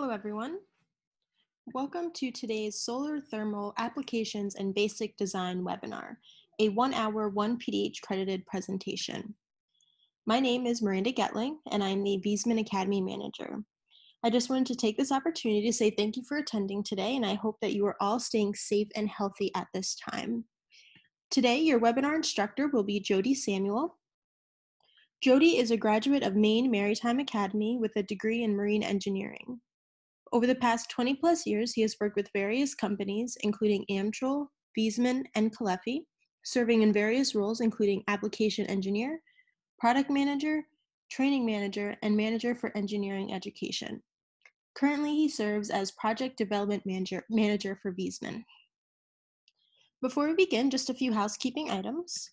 Hello, everyone. Welcome to today's Solar Thermal Applications and Basic Design webinar, a one hour, one PDH credited presentation. My name is Miranda Getling, and I'm the Viessmann Academy Manager. I just wanted to take this opportunity to say thank you for attending today, and I hope that you are all staying safe and healthy at this time. Today, your webinar instructor will be Jody Samuel. Jody is a graduate of Maine Maritime Academy with a degree in marine engineering. Over the past 20 plus years, he has worked with various companies, including Amtrol, Viessmann, and Caleffi, serving in various roles, including application engineer, product manager, training manager, and manager for engineering education. Currently, he serves as project development manager, manager for Viessmann. Before we begin, just a few housekeeping items.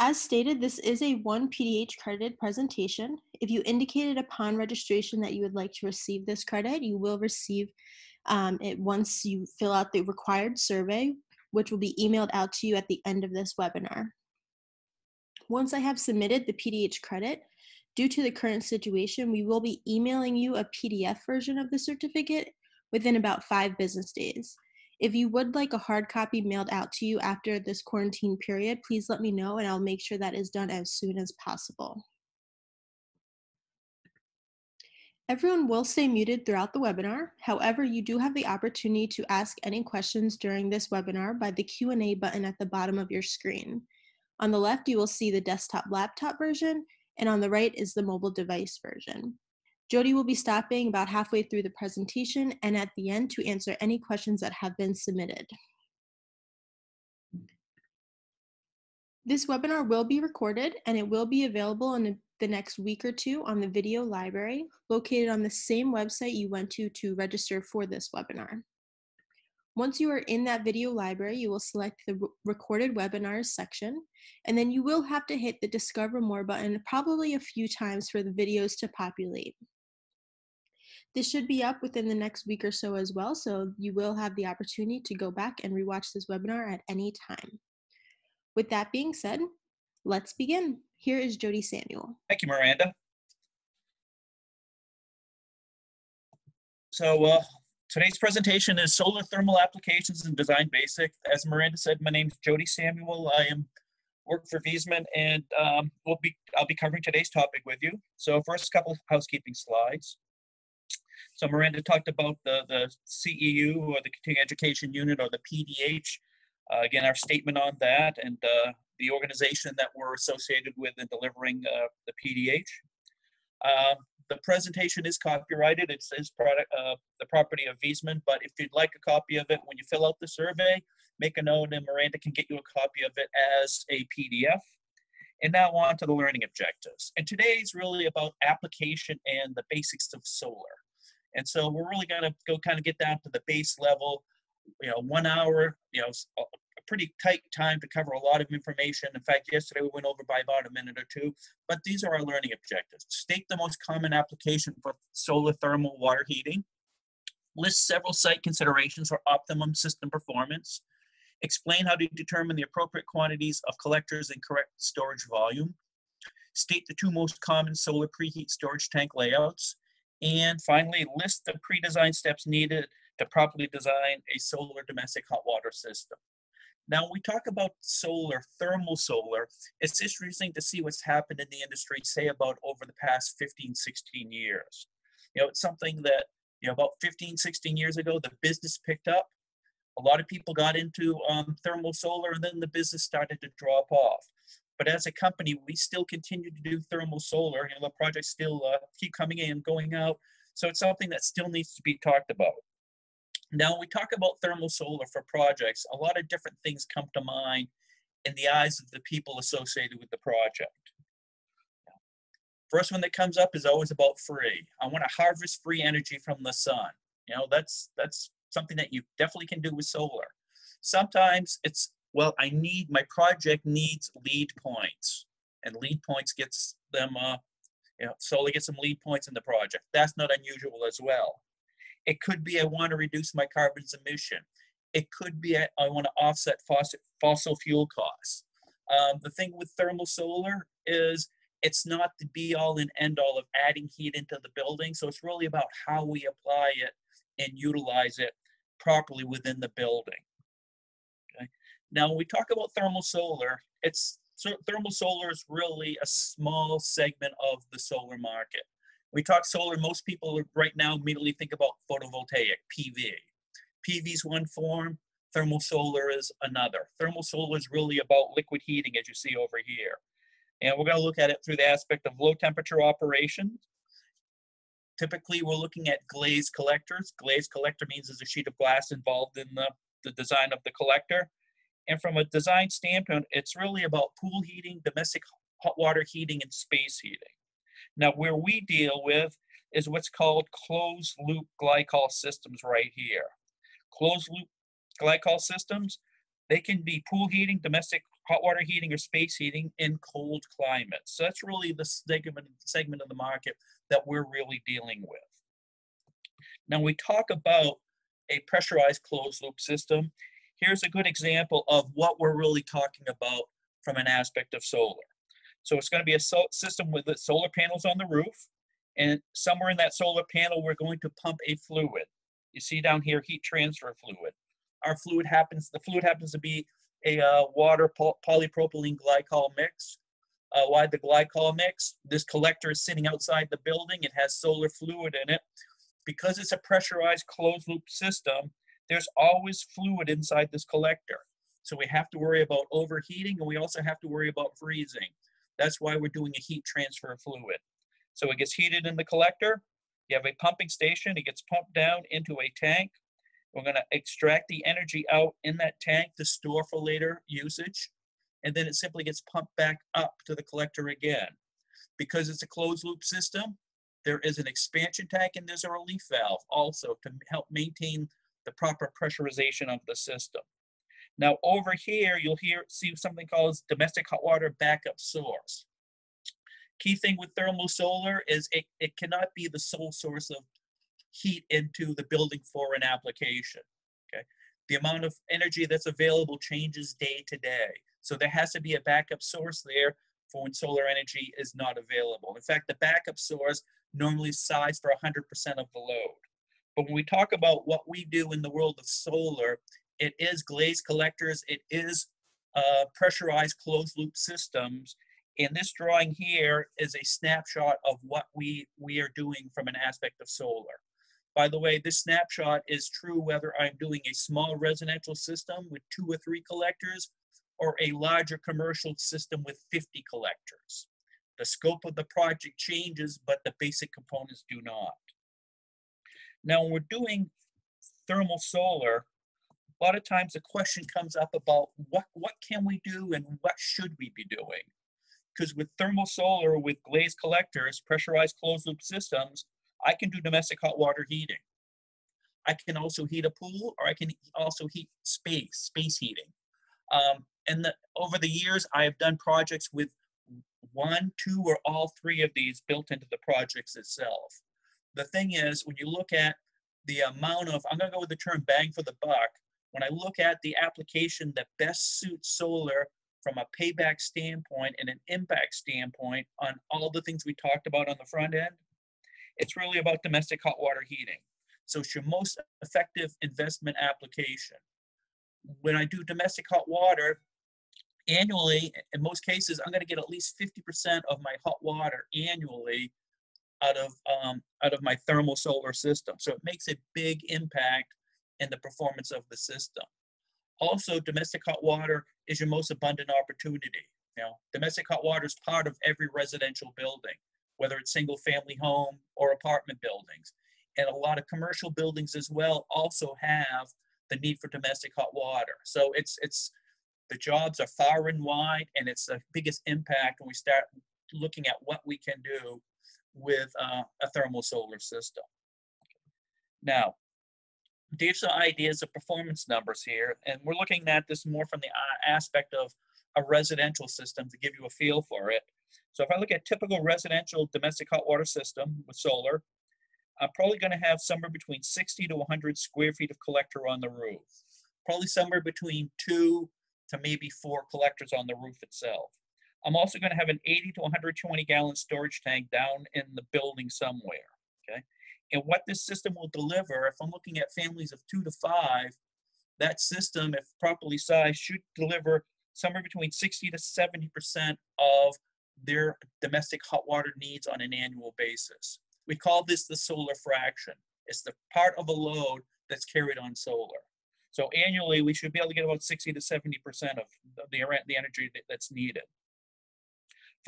As stated, this is a one PDH credited presentation. If you indicated upon registration that you would like to receive this credit, you will receive um, it once you fill out the required survey, which will be emailed out to you at the end of this webinar. Once I have submitted the PDH credit, due to the current situation, we will be emailing you a PDF version of the certificate within about five business days. If you would like a hard copy mailed out to you after this quarantine period, please let me know and I'll make sure that is done as soon as possible. Everyone will stay muted throughout the webinar. However, you do have the opportunity to ask any questions during this webinar by the Q&A button at the bottom of your screen. On the left, you will see the desktop laptop version, and on the right is the mobile device version. Jody will be stopping about halfway through the presentation and at the end to answer any questions that have been submitted. This webinar will be recorded and it will be available in the next week or two on the video library located on the same website you went to to register for this webinar. Once you are in that video library, you will select the recorded webinars section, and then you will have to hit the discover more button probably a few times for the videos to populate. This should be up within the next week or so as well, so you will have the opportunity to go back and rewatch this webinar at any time. With that being said, let's begin. Here is Jody Samuel. Thank you, Miranda. So uh, today's presentation is Solar Thermal Applications and Design Basic. As Miranda said, my name is Jody Samuel. I am work for Viessmann and um, we'll be, I'll be covering today's topic with you. So first couple of housekeeping slides. So Miranda talked about the, the CEU or the Continuing Education Unit or the PDH. Uh, again, our statement on that and uh, the organization that we're associated with in delivering uh, the PDH. Um, the presentation is copyrighted. It's, says product, uh, the property of Viessmann, but if you'd like a copy of it, when you fill out the survey, make a note and Miranda can get you a copy of it as a PDF. And now on to the learning objectives. And today is really about application and the basics of solar. And so we're really going to go kind of get down to the base level, you know, one hour, you know, a pretty tight time to cover a lot of information. In fact, yesterday we went over by about a minute or two, but these are our learning objectives. State the most common application for solar thermal water heating. List several site considerations for optimum system performance. Explain how to determine the appropriate quantities of collectors and correct storage volume. State the two most common solar preheat storage tank layouts and finally, list the pre-design steps needed to properly design a solar domestic hot water system. Now, when we talk about solar, thermal solar, it's interesting to see what's happened in the industry, say about over the past 15, 16 years. You know, it's something that, you know, about 15, 16 years ago, the business picked up. A lot of people got into um, thermal solar and then the business started to drop off. But as a company, we still continue to do thermal solar. You know, the projects still uh, keep coming in, and going out. So it's something that still needs to be talked about. Now, when we talk about thermal solar for projects, a lot of different things come to mind in the eyes of the people associated with the project. First one that comes up is always about free. I want to harvest free energy from the sun. You know, that's that's something that you definitely can do with solar. Sometimes it's well, I need, my project needs LEED points. And LEED points gets them, uh, you know, solely get some LEED points in the project. That's not unusual as well. It could be I want to reduce my carbon emission. It could be I, I want to offset fossil, fossil fuel costs. Um, the thing with thermal solar is it's not the be all and end all of adding heat into the building. So it's really about how we apply it and utilize it properly within the building. Now, when we talk about thermal solar, it's so thermal solar is really a small segment of the solar market. We talk solar, most people right now immediately think about photovoltaic, PV. PV is one form, thermal solar is another. Thermal solar is really about liquid heating, as you see over here. And we're going to look at it through the aspect of low temperature operations. Typically, we're looking at glazed collectors. Glazed collector means there's a sheet of glass involved in the, the design of the collector. And from a design standpoint, it's really about pool heating, domestic hot water heating, and space heating. Now, where we deal with is what's called closed loop glycol systems right here. Closed loop glycol systems, they can be pool heating, domestic hot water heating, or space heating in cold climates. So that's really the segment, of the market that we're really dealing with. Now, we talk about a pressurized closed loop system. Here's a good example of what we're really talking about from an aspect of solar. So it's going to be a so system with the solar panels on the roof. And somewhere in that solar panel, we're going to pump a fluid. You see down here, heat transfer fluid. Our fluid happens, the fluid happens to be a uh, water polypropylene glycol mix. Uh, why the glycol mix? This collector is sitting outside the building. It has solar fluid in it. Because it's a pressurized closed loop system, there's always fluid inside this collector. So we have to worry about overheating and we also have to worry about freezing. That's why we're doing a heat transfer fluid. So it gets heated in the collector. You have a pumping station. It gets pumped down into a tank. We're going to extract the energy out in that tank to store for later usage. And then it simply gets pumped back up to the collector again. Because it's a closed loop system, there is an expansion tank and there's a relief valve also to help maintain the proper pressurization of the system. Now over here, you'll hear see something called domestic hot water backup source. Key thing with thermal solar is it, it cannot be the sole source of heat into the building for an application. Okay, the amount of energy that's available changes day to day, so there has to be a backup source there for when solar energy is not available. In fact, the backup source normally sized for 100% of the load. But when we talk about what we do in the world of solar, it is glazed collectors, it is uh, pressurized closed loop systems. And this drawing here is a snapshot of what we, we are doing from an aspect of solar. By the way, this snapshot is true whether I'm doing a small residential system with two or three collectors or a larger commercial system with 50 collectors. The scope of the project changes, but the basic components do not. Now, when we're doing thermal solar, a lot of times the question comes up about what, what can we do and what should we be doing? Because with thermal solar, with glazed collectors, pressurized closed loop systems, I can do domestic hot water heating. I can also heat a pool or I can also heat space, space heating. Um, and the, over the years, I have done projects with one, two, or all three of these built into the projects itself. The thing is, when you look at the amount of, I'm going to go with the term bang for the buck. When I look at the application that best suits solar from a payback standpoint and an impact standpoint on all the things we talked about on the front end, it's really about domestic hot water heating. So it's your most effective investment application. When I do domestic hot water, annually, in most cases, I'm going to get at least 50% of my hot water annually out of um, out of my thermal solar system. So it makes a big impact in the performance of the system. Also, domestic hot water is your most abundant opportunity. You know, domestic hot water is part of every residential building whether it's single family home or apartment buildings. And a lot of commercial buildings as well also have the need for domestic hot water. So it's it's the jobs are far and wide, and it's the biggest impact when we start looking at what we can do with uh, a thermal solar system. Now, these are ideas of performance numbers here, and we're looking at this more from the uh, aspect of a residential system to give you a feel for it. So if I look at typical residential domestic hot water system with solar, I'm probably going to have somewhere between 60 to 100 square feet of collector on the roof. Probably somewhere between two to maybe four collectors on the roof itself. I'm also going to have an 80 to 120 gallon storage tank down in the building somewhere. Okay. And what this system will deliver, if I'm looking at families of two to five, that system, if properly sized, should deliver somewhere between 60 to 70% of their domestic hot water needs on an annual basis. We call this the solar fraction. It's the part of a load that's carried on solar. So annually, we should be able to get about 60 to 70% of the, the energy that's needed.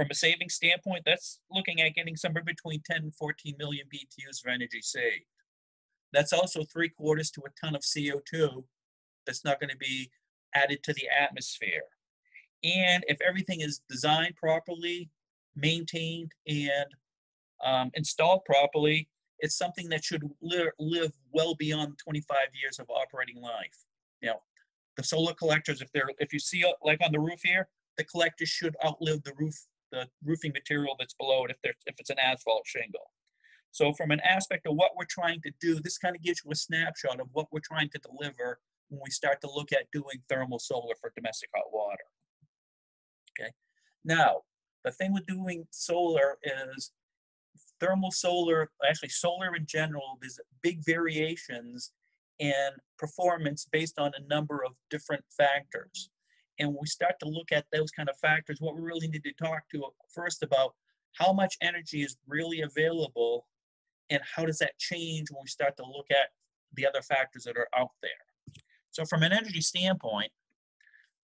From a saving standpoint, that's looking at getting somewhere between 10 and 14 million BTUs of energy saved. That's also three quarters to a ton of CO2 that's not going to be added to the atmosphere. And if everything is designed properly, maintained, and um, installed properly, it's something that should li- live well beyond 25 years of operating life. You know, the solar collectors, if they're if you see like on the roof here, the collectors should outlive the roof, the roofing material that's below it if if it's an asphalt shingle. So from an aspect of what we're trying to do, this kind of gives you a snapshot of what we're trying to deliver when we start to look at doing thermal solar for domestic hot water. Okay. Now, the thing with doing solar is thermal solar, actually solar in general, there's big variations in performance based on a number of different factors. And we start to look at those kind of factors, what we really need to talk to uh, first about how much energy is really available and how does that change when we start to look at the other factors that are out there. So from an energy standpoint,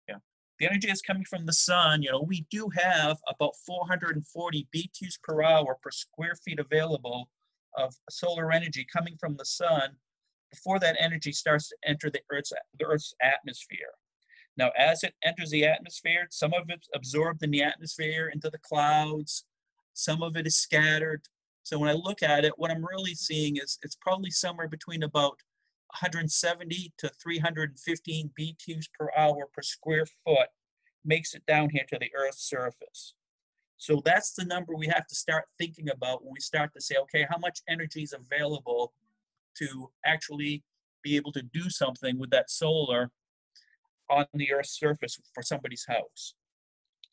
yeah, the energy is coming from the sun. You know, we do have about 440 BTUs per hour per square feet available of solar energy coming from the sun before that energy starts to enter the Earth's, the Earth's atmosphere. Now, as it enters the atmosphere, some of it's absorbed in the atmosphere into the clouds, some of it is scattered. So when I look at it, what I'm really seeing is it's probably somewhere between about 170 to 315 BTUs per hour per square foot makes it down here to the Earth's surface. So that's the number we have to start thinking about when we start to say, okay, how much energy is available to actually be able to do something with that solar on the Earth's surface for somebody's house.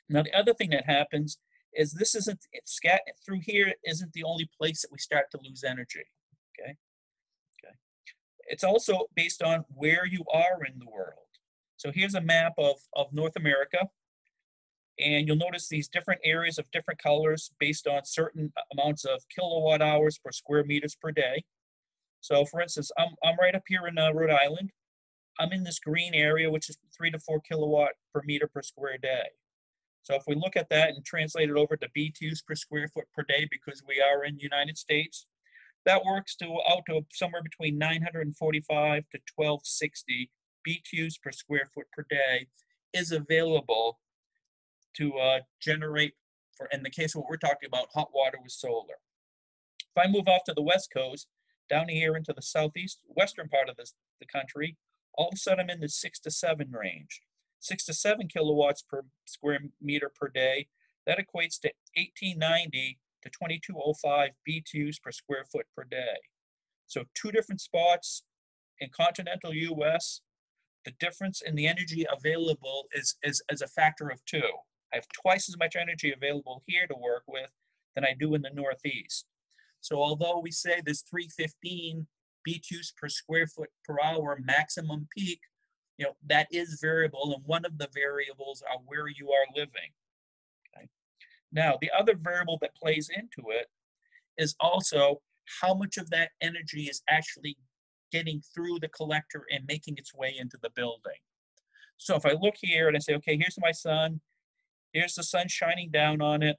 Now, the other thing that happens is this isn't scat through here isn't the only place that we start to lose energy. Okay. Okay. It's also based on where you are in the world. So here's a map of, of North America. And you'll notice these different areas of different colors based on certain amounts of kilowatt hours per square meters per day. So for instance, I'm, I'm right up here in uh, Rhode Island. I'm in this green area, which is three to four kilowatt per meter per square day. So if we look at that and translate it over to BTUs per square foot per day, because we are in the United States, that works to out to somewhere between 945 to 1260 BTUs per square foot per day is available to uh, generate for in the case of what we're talking about hot water with solar. If I move off to the west coast, down here into the southeast western part of this, the country, all of a sudden I'm in the six to seven range. Six to seven kilowatts per square meter per day. That equates to 1890 to 2205 BTUs per square foot per day. So two different spots in continental US, the difference in the energy available is, is, is a factor of two. I have twice as much energy available here to work with than I do in the Northeast. So although we say this 315 BTUs per square foot per hour maximum peak, you know, that is variable and one of the variables are where you are living. Now, the other variable that plays into it is also how much of that energy is actually getting through the collector and making its way into the building. So if I look here and I say, okay, here's my sun, here's the sun shining down on it,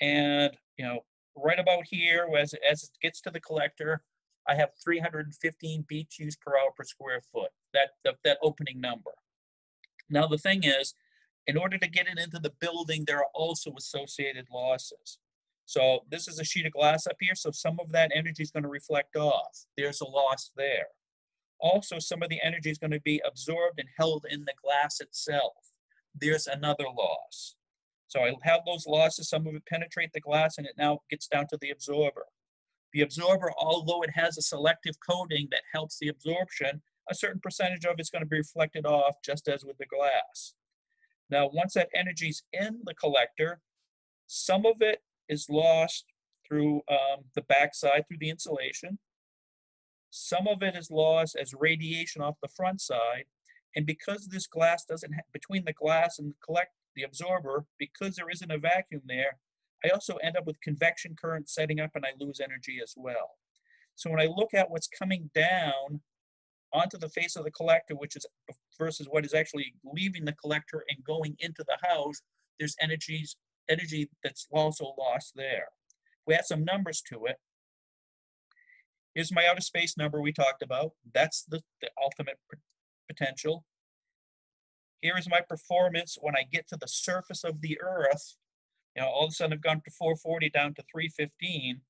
and you know, right about here, as, as it gets to the collector, I have 315 BTUs per hour per square foot, that, that, that opening number. Now the thing is, in order to get it into the building, there are also associated losses. So this is a sheet of glass up here, so some of that energy is going to reflect off. There's a loss there. Also, some of the energy is going to be absorbed and held in the glass itself. There's another loss. So I have those losses, some of it penetrate the glass and it now gets down to the absorber. The absorber, although it has a selective coating that helps the absorption, a certain percentage of it's going to be reflected off just as with the glass. Now, once that energy's in the collector, some of it is lost through um, the backside through the insulation. Some of it is lost as radiation off the front side. And because this glass doesn't, between the glass and the collect, the absorber, because there isn't a vacuum there, I also end up with convection current setting up and I lose energy as well. So when I look at what's coming down onto the face of the collector, which is versus what is actually leaving the collector and going into the house, there's energies, energy that's also lost there. We add some numbers to it. Here's my outer space number we talked about. That's the, the ultimate potential. Here is my performance when I get to the surface of the earth. You know, all of a sudden I've gone from 440 down to 315.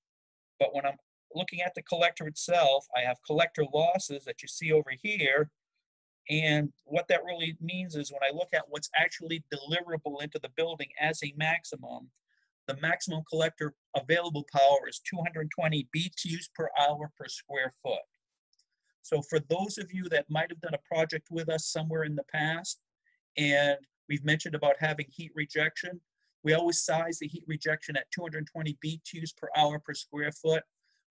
But when I'm looking at the collector itself, I have collector losses that you see over here. And what that really means is when I look at what's actually deliverable into the building as a maximum, the maximum collector available power is 220 BTUs per hour per square foot. So for those of you that might have done a project with us somewhere in the past, and we've mentioned about having heat rejection, we always size the heat rejection at 220 BTUs per hour per square foot.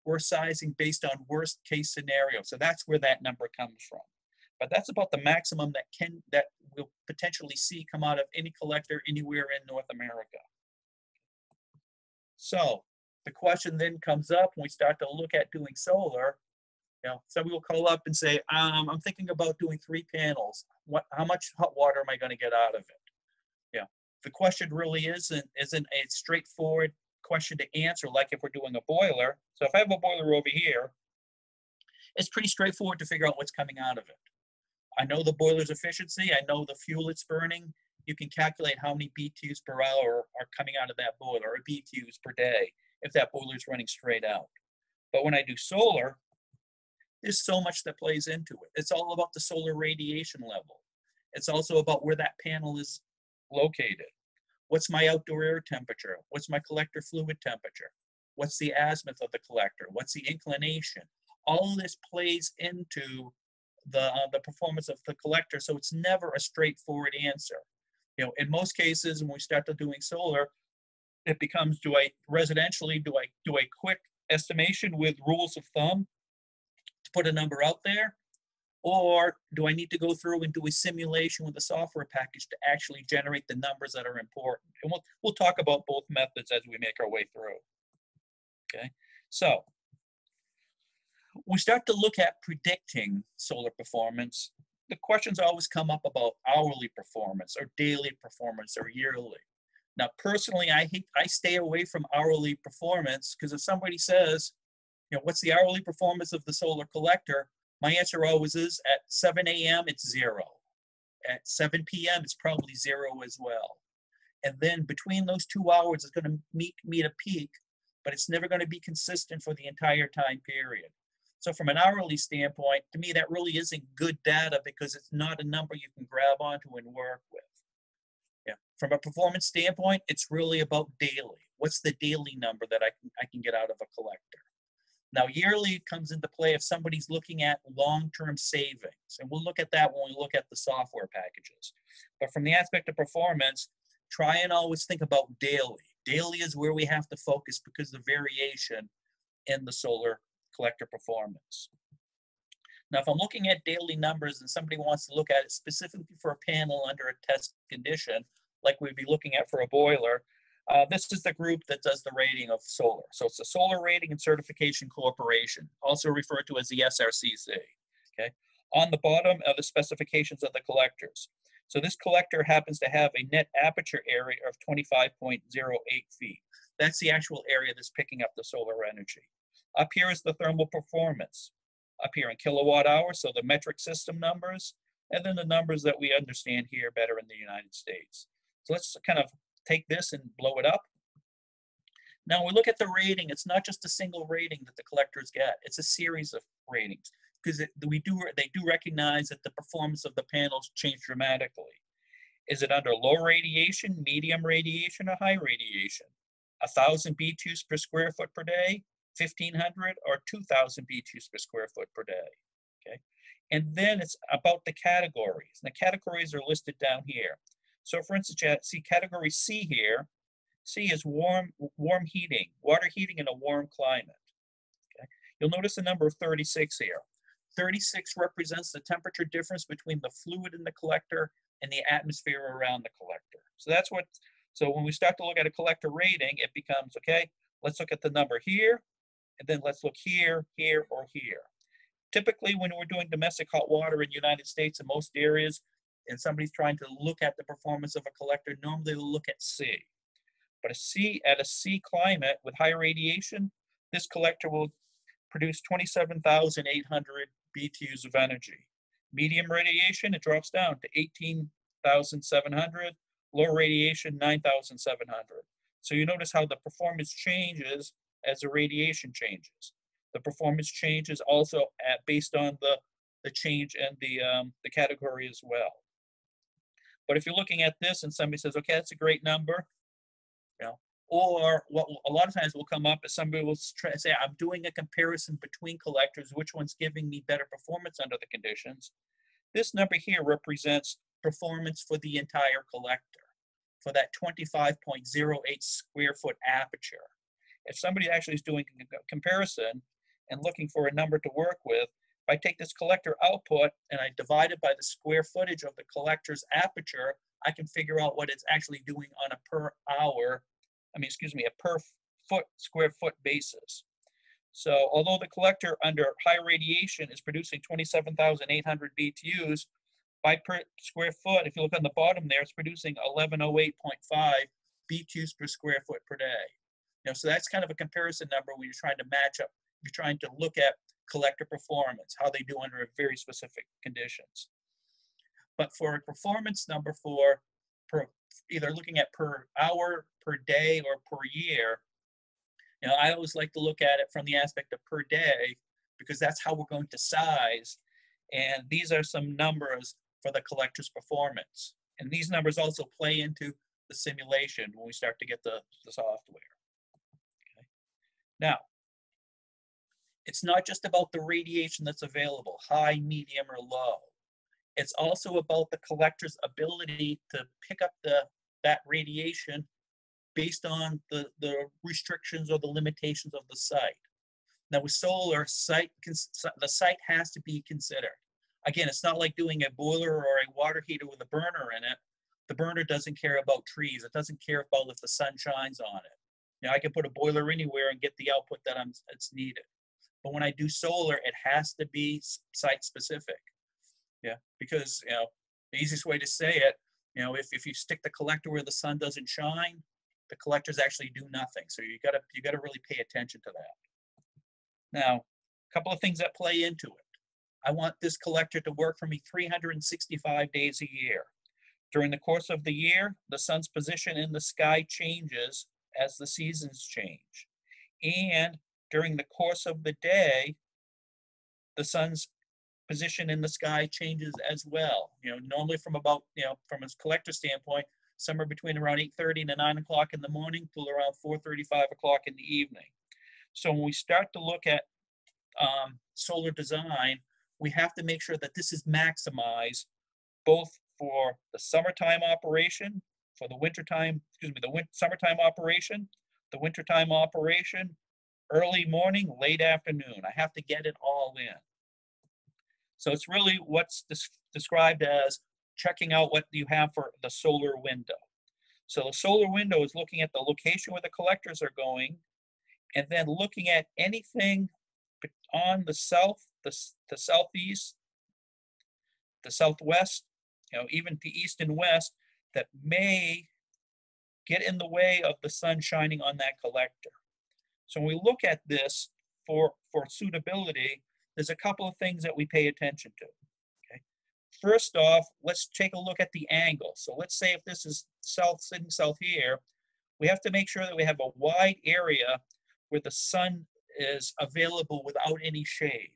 We're sizing based on worst case scenario. So that's where that number comes from. But that's about the maximum that can that we'll potentially see come out of any collector anywhere in North America. So the question then comes up when we start to look at doing solar. You know, somebody will call up and say, um, I'm thinking about doing three panels. What, how much hot water am I going to get out of it? The question really isn't isn't a straightforward question to answer like if we're doing a boiler. So if I have a boiler over here, it's pretty straightforward to figure out what's coming out of it. I know the boiler's efficiency. I know the fuel it's burning. You can calculate how many BTUs per hour are coming out of that boiler or BTUs per day if that boiler is running straight out. But when I do solar, there's so much that plays into it. It's all about the solar radiation level. It's also about where that panel is located. What's my outdoor air temperature? What's my collector fluid temperature? What's the azimuth of the collector? What's the inclination? All this plays into the uh, the performance of the collector, so it's never a straightforward answer. You know, in most cases, when we start to doing solar, it becomes do I residentially do I do a quick estimation with rules of thumb to put a number out there, or do I need to go through and do a simulation with a software package to actually generate the numbers that are important? And we'll we'll talk about both methods as we make our way through. Okay, so we start to look at predicting solar performance. The questions always come up about hourly performance or daily performance or yearly. Now, personally, I hate I stay away from hourly performance because if somebody says, you know, what's the hourly performance of the solar collector? My answer always is at 7 a.m. it's zero. At 7 p.m. it's probably zero as well. And then between those two hours, it's going to meet meet a peak, but it's never going to be consistent for the entire time period. So from an hourly standpoint, to me, that really isn't good data because it's not a number you can grab onto and work with. Yeah. From a performance standpoint, it's really about daily. What's the daily number that I can, I can get out of a collector? Now, yearly comes into play if somebody's looking at long-term savings, and we'll look at that when we look at the software packages. But from the aspect of performance, try and always think about daily. Daily is where we have to focus because the variation in the solar collector performance. Now, if I'm looking at daily numbers and somebody wants to look at it specifically for a panel under a test condition, like we'd be looking at for a boiler, uh, this is the group that does the rating of solar. So it's the Solar Rating and Certification Corporation, also referred to as the SRCC. Okay. On the bottom are the specifications of the collectors. So this collector happens to have a net aperture area of 25.08 feet. That's the actual area that's picking up the solar energy. Up here is the thermal performance. Up here in kilowatt hours, so the metric system numbers, and then the numbers that we understand here better in the United States. So let's kind of take this and blow it up. Now we look at the rating, it's not just a single rating that the collectors get, it's a series of ratings because we do they do recognize that the performance of the panels change dramatically. Is it under low radiation, medium radiation, or high radiation? A thousand BTUs per square foot per day, 1500 or 2000 BTUs per square foot per day. Okay. And then it's about the categories. And the categories are listed down here. So for instance, you see category C here. C is warm, warm heating, water heating in a warm climate. Okay. You'll notice the number of 36 here. 36 represents the temperature difference between the fluid in the collector and the atmosphere around the collector. So that's what, so when we start to look at a collector rating, it becomes, okay, let's look at the number here, and then let's look here, here, or here. Typically, when we're doing domestic hot water in the United States in most areas, and somebody's trying to look at the performance of a collector, normally they'll look at C. But a C at a C climate with high radiation, this collector will produce 27,800 BTUs of energy. Medium radiation, it drops down to 18,700. Low radiation, 9,700. So you notice how the performance changes as the radiation changes. The performance changes also at, based on the, the change and the, um, the category as well. But if you're looking at this and somebody says, okay, that's a great number, you know, or what a lot of times will come up is somebody will try say, I'm doing a comparison between collectors, which one's giving me better performance under the conditions. This number here represents performance for the entire collector, for that 25.08 square foot aperture. If somebody actually is doing a comparison and looking for a number to work with, if I take this collector output and I divide it by the square footage of the collector's aperture, I can figure out what it's actually doing on a per hour I mean, excuse me, a per foot square foot basis. So although the collector under high radiation is producing 27,800 BTUs, by per square foot, if you look on the bottom there, it's producing 1108.5 BTUs per square foot per day. You know, so that's kind of a comparison number when you're trying to match up, you're trying to look at collector performance, how they do under very specific conditions. But for a performance number for per, either looking at per hour, per day, or per year, you know, I always like to look at it from the aspect of per day because that's how we're going to size. And these are some numbers for the collector's performance. And these numbers also play into the simulation when we start to get the, the software. Okay. Now, it's not just about the radiation that's available, high, medium, or low. It's also about the collector's ability to pick up the that radiation based on the, the restrictions or the limitations of the site. Now with solar, site the site has to be considered. Again, it's not like doing a boiler or a water heater with a burner in it. The burner doesn't care about trees. It doesn't care about if the sun shines on it. You know, I can put a boiler anywhere and get the output that I'm, it's needed. But when I do solar, it has to be site specific. Yeah, because you know the easiest way to say it, you know, if, if you stick the collector where the sun doesn't shine, the collectors actually do nothing. So you gotta you gotta really pay attention to that. Now, a couple of things that play into it. I want this collector to work for me 365 days a year. During the course of the year, the sun's position in the sky changes as the seasons change. And during the course of the day, the sun's position in the sky changes as well. You know, normally from about, you know, from a collector standpoint, somewhere between around 8.30 and 9 o'clock in the morning till around 4.30, 5 o'clock in the evening. So when we start to look at um, solar design, we have to make sure that this is maximized both for the summertime operation, for the wintertime, excuse me, the win- summertime operation, the wintertime operation, early morning, late afternoon. I have to get it all in. So it's really what's des- described as checking out what you have for the solar window. So the solar window is looking at the location where the collectors are going, and then looking at anything on the south, the, the southeast, the southwest, you know, even the east and west that may get in the way of the sun shining on that collector. So when we look at this for, for suitability, there's a couple of things that we pay attention to. Okay. First off, let's take a look at the angle. So let's say if this is south sitting south here, we have to make sure that we have a wide area where the sun is available without any shade.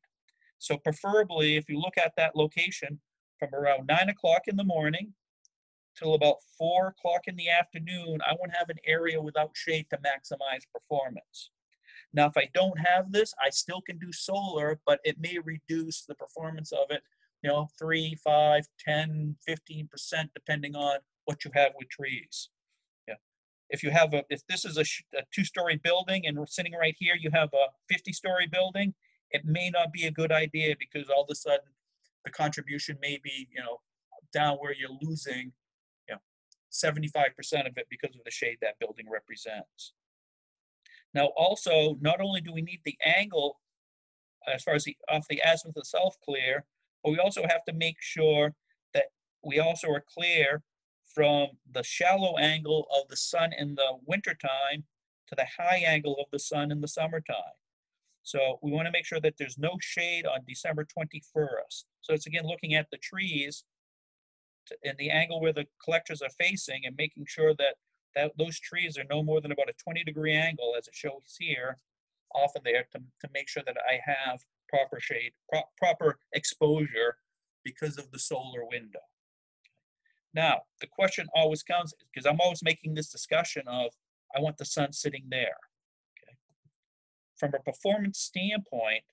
So preferably, if you look at that location from around nine o'clock in the morning till about four o'clock in the afternoon, I want to have an area without shade to maximize performance. Now, if I don't have this, I still can do solar, but it may reduce the performance of it, you know, three, five, 10, 15%, depending on what you have with trees. Yeah. If you have a, if this is a, a two-story building and we're sitting right here, you have a 50-story building, it may not be a good idea because all of a sudden the contribution may be, you know, down where you're losing, you know, 75% of it because of the shade that building represents. Now, also, not only do we need the angle as far as the off the azimuth itself clear, but we also have to make sure that we also are clear from the shallow angle of the sun in the wintertime to the high angle of the sun in the summertime. So we want to make sure that there's no shade on December 21st. So it's again looking at the trees in the angle where the collectors are facing and making sure that, that those trees are no more than about a 20 degree angle as it shows here off of there to, to make sure that I have proper shade, pro- proper exposure because of the solar window. Now, the question always comes because I'm always making this discussion of I want the sun sitting there. Okay. From a performance standpoint,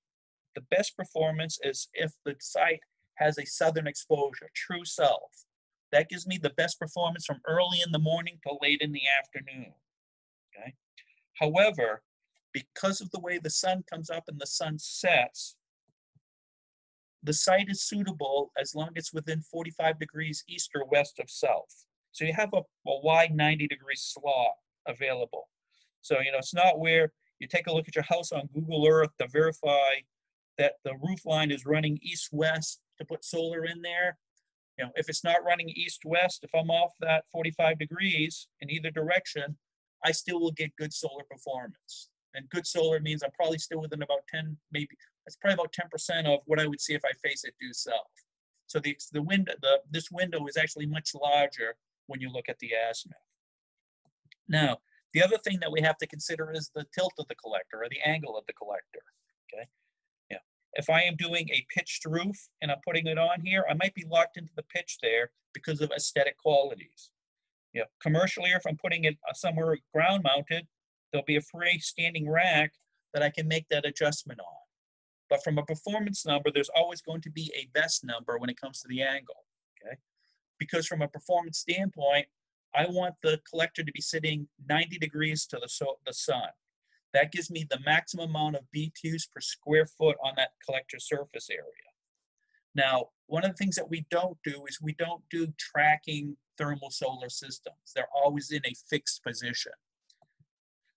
the best performance is if the site has a southern exposure, true south. That gives me the best performance from early in the morning to late in the afternoon. Okay. However, because of the way the sun comes up and the sun sets, the site is suitable as long as it's within 45 degrees east or west of south. So you have a, a wide 90 degree slot available. So, you know, it's not where you take a look at your house on Google Earth to verify that the roof line is running east west to put solar in there. You know, if it's not running east west, if I'm off that 45 degrees in either direction, I still will get good solar performance. And good solar means I'm probably still within about 10, maybe that's probably about 10% of what I would see if I face it due south. So the the window, the this window is actually much larger when you look at the azimuth. Now, the other thing that we have to consider is the tilt of the collector or the angle of the collector. Okay. If I am doing a pitched roof and I'm putting it on here, I might be locked into the pitch there because of aesthetic qualities. Yeah. Commercially, if I'm putting it uh, somewhere ground mounted, there'll be a freestanding rack that I can make that adjustment on. But from a performance number, there's always going to be a best number when it comes to the angle, okay? Because from a performance standpoint, I want the collector to be sitting 90 degrees to the, so, the sun. That gives me the maximum amount of BTUs per square foot on that collector surface area. Now, one of the things that we don't do is we don't do tracking thermal solar systems. They're always in a fixed position.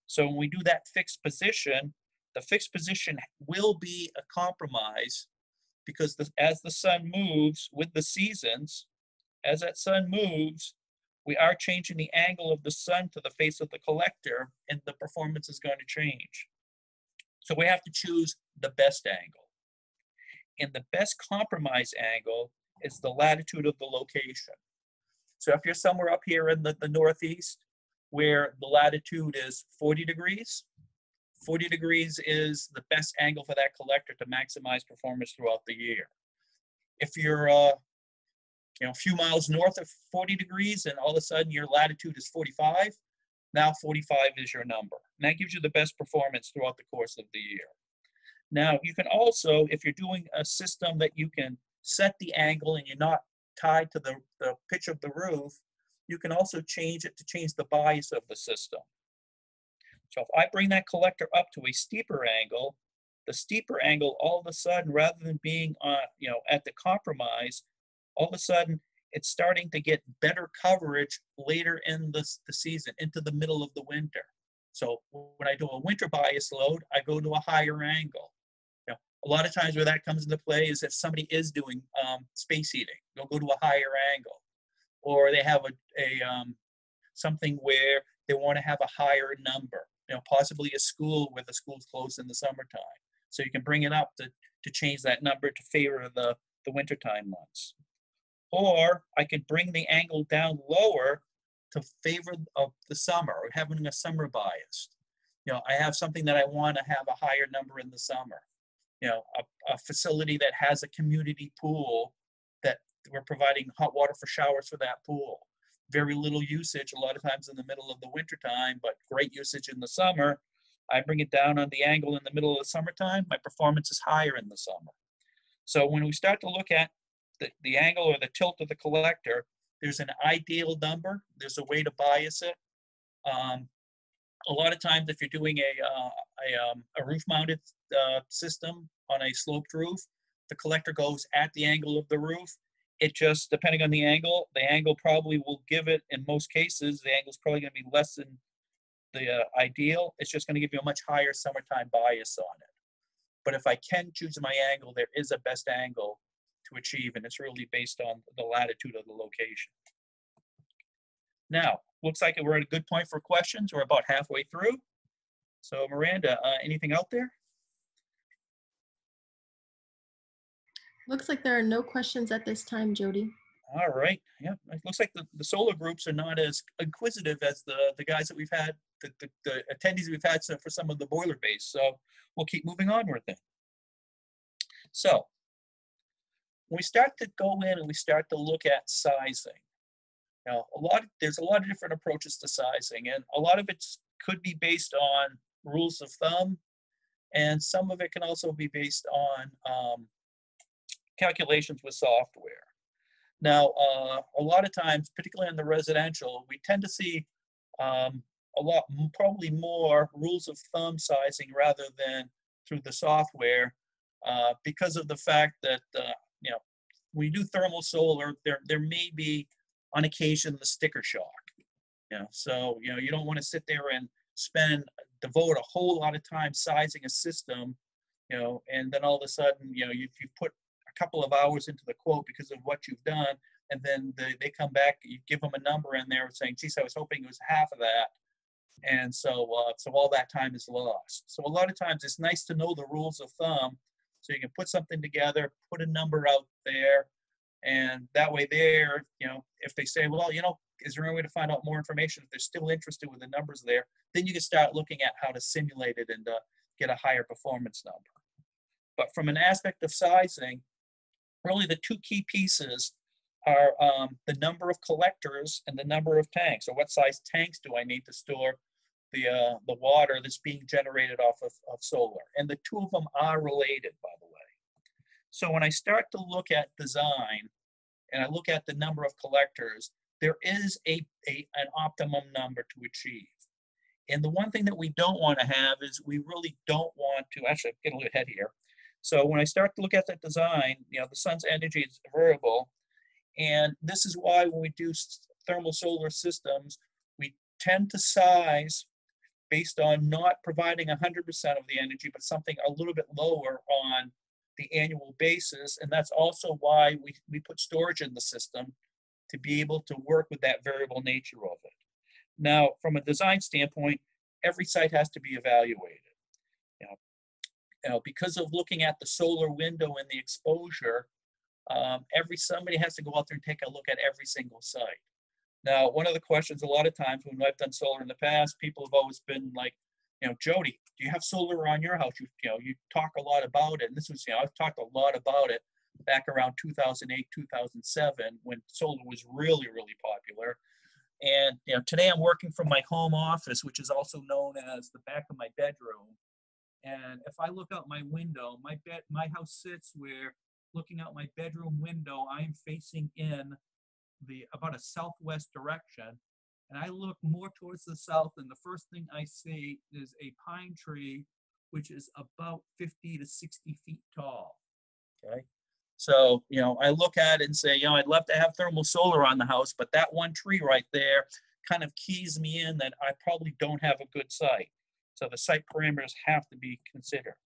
So when we do that fixed position, the fixed position will be a compromise because the, as the sun moves with the seasons, as that sun moves, we are changing the angle of the sun to the face of the collector and the performance is going to change. So we have to choose the best angle. And the best compromise angle is the latitude of the location. So if you're somewhere up here in the, the Northeast where the latitude is 40 degrees, 40 degrees is the best angle for that collector to maximize performance throughout the year. If you're uh, you know, a few miles north of 40 degrees and all of a sudden your latitude is 45, now 45 is your number. And that gives you the best performance throughout the course of the year. Now, you can also, if you're doing a system that you can set the angle and you're not tied to the, the pitch of the roof, you can also change it to change the bias of the system. So if I bring that collector up to a steeper angle, the steeper angle all of a sudden, rather than being on, you know, at the compromise, all of a sudden it's starting to get better coverage later in the, the season, into the middle of the winter. So when I do a winter bias load, I go to a higher angle. You know, a lot of times where that comes into play is if somebody is doing um, space heating, they'll go to a higher angle, or they have a, a um, something where they want to have a higher number you know, possibly a school where the school's closed in the summertime. So you can bring it up to, to change that number to favor the, the wintertime months. Or I could bring the angle down lower to favor of the summer or having a summer bias. You know, I have something that I want to have a higher number in the summer. You know, a, a facility that has a community pool that we're providing hot water for showers for that pool very little usage a lot of times in the middle of the winter time, but great usage in the summer. I bring it down on the angle in the middle of the summertime, my performance is higher in the summer. So when we start to look at the, the angle or the tilt of the collector, there's an ideal number, there's a way to bias it. Um, a lot of times, if you're doing a, uh, a, um, a roof mounted uh, system on a sloped roof, the collector goes at the angle of the roof. It just, depending on the angle, the angle probably will give it, in most cases, the angle is probably going to be less than the uh, ideal. It's just going to give you a much higher summertime bias on it. But if I can choose my angle, there is a best angle to achieve, and it's really based on the latitude of the location. Now, looks like we're at a good point for questions. We're about halfway through. So Miranda, uh, anything out there? Looks like there are no questions at this time, Jody. All right. Yeah, it looks like the, the solar groups are not as inquisitive as the, the guys that we've had, the, the, the attendees we've had so- for some of the boiler base. So we'll keep moving onward then. So we start to go in and we start to look at sizing, now a lot there's a lot of different approaches to sizing, and a lot of it could be based on rules of thumb, and some of it can also be based on um, calculations with software. Now, uh, a lot of times, particularly in the residential, we tend to see um, a lot, probably more rules of thumb sizing rather than through the software, uh, because of the fact that uh, you know when you do thermal solar, there there may be on occasion the sticker shock. You know, so you know you don't want to sit there and spend devote a whole lot of time sizing a system, you know, and then all of a sudden, you know, you you put a couple of hours into the quote because of what you've done, and then they, they come back, you give them a number in there saying, geez, I was hoping it was half of that. And so, uh, so all that time is lost. So a lot of times it's nice to know the rules of thumb so you can put something together, put a number out there, and that way there, you know, if they say, well, you know, is there any way to find out more information? If they're still interested with the numbers there, then you can start looking at how to simulate it and uh, get a higher performance number. But from an aspect of sizing, really the two key pieces are um, the number of collectors and the number of tanks. or what size tanks do I need to store the uh, the water that's being generated off of, of solar? And the two of them are related, by the way. So when I start to look at design and I look at the number of collectors, there is a, a an optimum number to achieve. And the one thing that we don't want to have is we really don't want to actually get a little ahead here. So when I start to look at that design, you know, the sun's energy is variable. And this is why when we do thermal solar systems, we tend to size based on not providing 100% of the energy, but something a little bit lower on the annual basis. And that's also why we, we put storage in the system to be able to work with that variable nature of it. Now, from a design standpoint, every site has to be evaluated. You know, you know, because of looking at the solar window and the exposure, um, every somebody has to go out there and take a look at every single site. Now, one of the questions a lot of times when I've done solar in the past, people have always been like, you know, Jody, do you have solar on your house? You, you know, you talk a lot about it. And this was, you know, I've talked a lot about it back around 2008, 2007, when solar was really, really popular. And, you know, today I'm working from my home office, which is also known as the back of my bedroom. And if I look out my window, my bed, my house sits where looking out my bedroom window, I'm facing in the about a southwest direction. And I look more towards the south, and the first thing I see is a pine tree, which is about 50 to 60 feet tall. Okay. So, you know, I look at it and say, you know, I'd love to have thermal solar on the house, but that one tree right there kind of keys me in that I probably don't have a good site. So the site parameters have to be considered.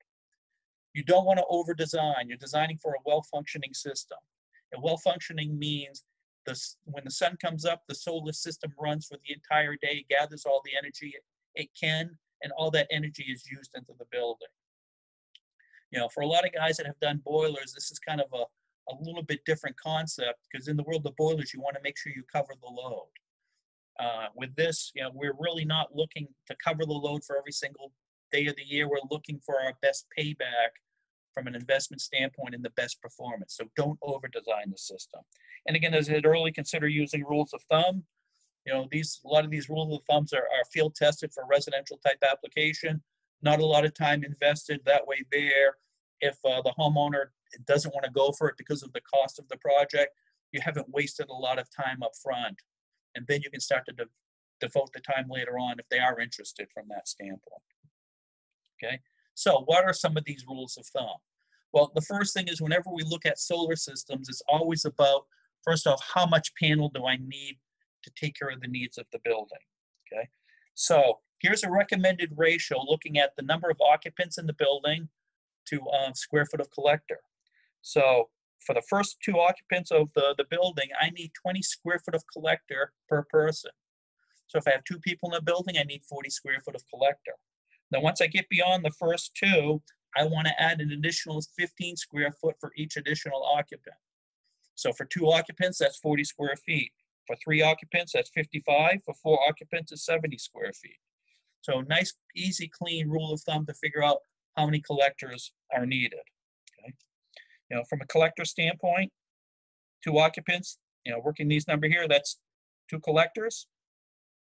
You don't want to over design. You're designing for a well functioning system. And well functioning means the, when the sun comes up, the solar system runs for the entire day, gathers all the energy it, can, and all that energy is used into the building. You know, for a lot of guys that have done boilers, this is kind of a, a little bit different concept because in the world of boilers, you want to make sure you cover the load. Uh, with this, you know, we're really not looking to cover the load for every single day of the year. We're looking for our best payback from an investment standpoint and the best performance. So don't over design the system. And again, as I said earlier, consider using rules of thumb. You know, these a lot of these rules of thumbs are, are field tested for residential type application. Not a lot of time invested that way there. If uh, the homeowner doesn't want to go for it because of the cost of the project, you haven't wasted a lot of time up front. And then you can start to de- devote the time later on if they are interested from that standpoint. Okay, so what are some of these rules of thumb? Well, the first thing is whenever we look at solar systems, it's always about, first off, how much panel do I need to take care of the needs of the building? Okay, so here's a recommended ratio looking at the number of occupants in the building to uh, square foot of collector. So for the first two occupants of the, the building, I need 20 square foot of collector per person. So if I have two people in the building, I need 40 square foot of collector. Then once I get beyond the first two, I want to add an additional 15 square foot for each additional occupant. So for two occupants, that's 40 square feet. For three occupants, that's 55. For four occupants, it's 70 square feet. So nice, easy, clean rule of thumb to figure out how many collectors are needed. Okay. You know, from a collector standpoint, two occupants, you know, working these number here, that's two collectors,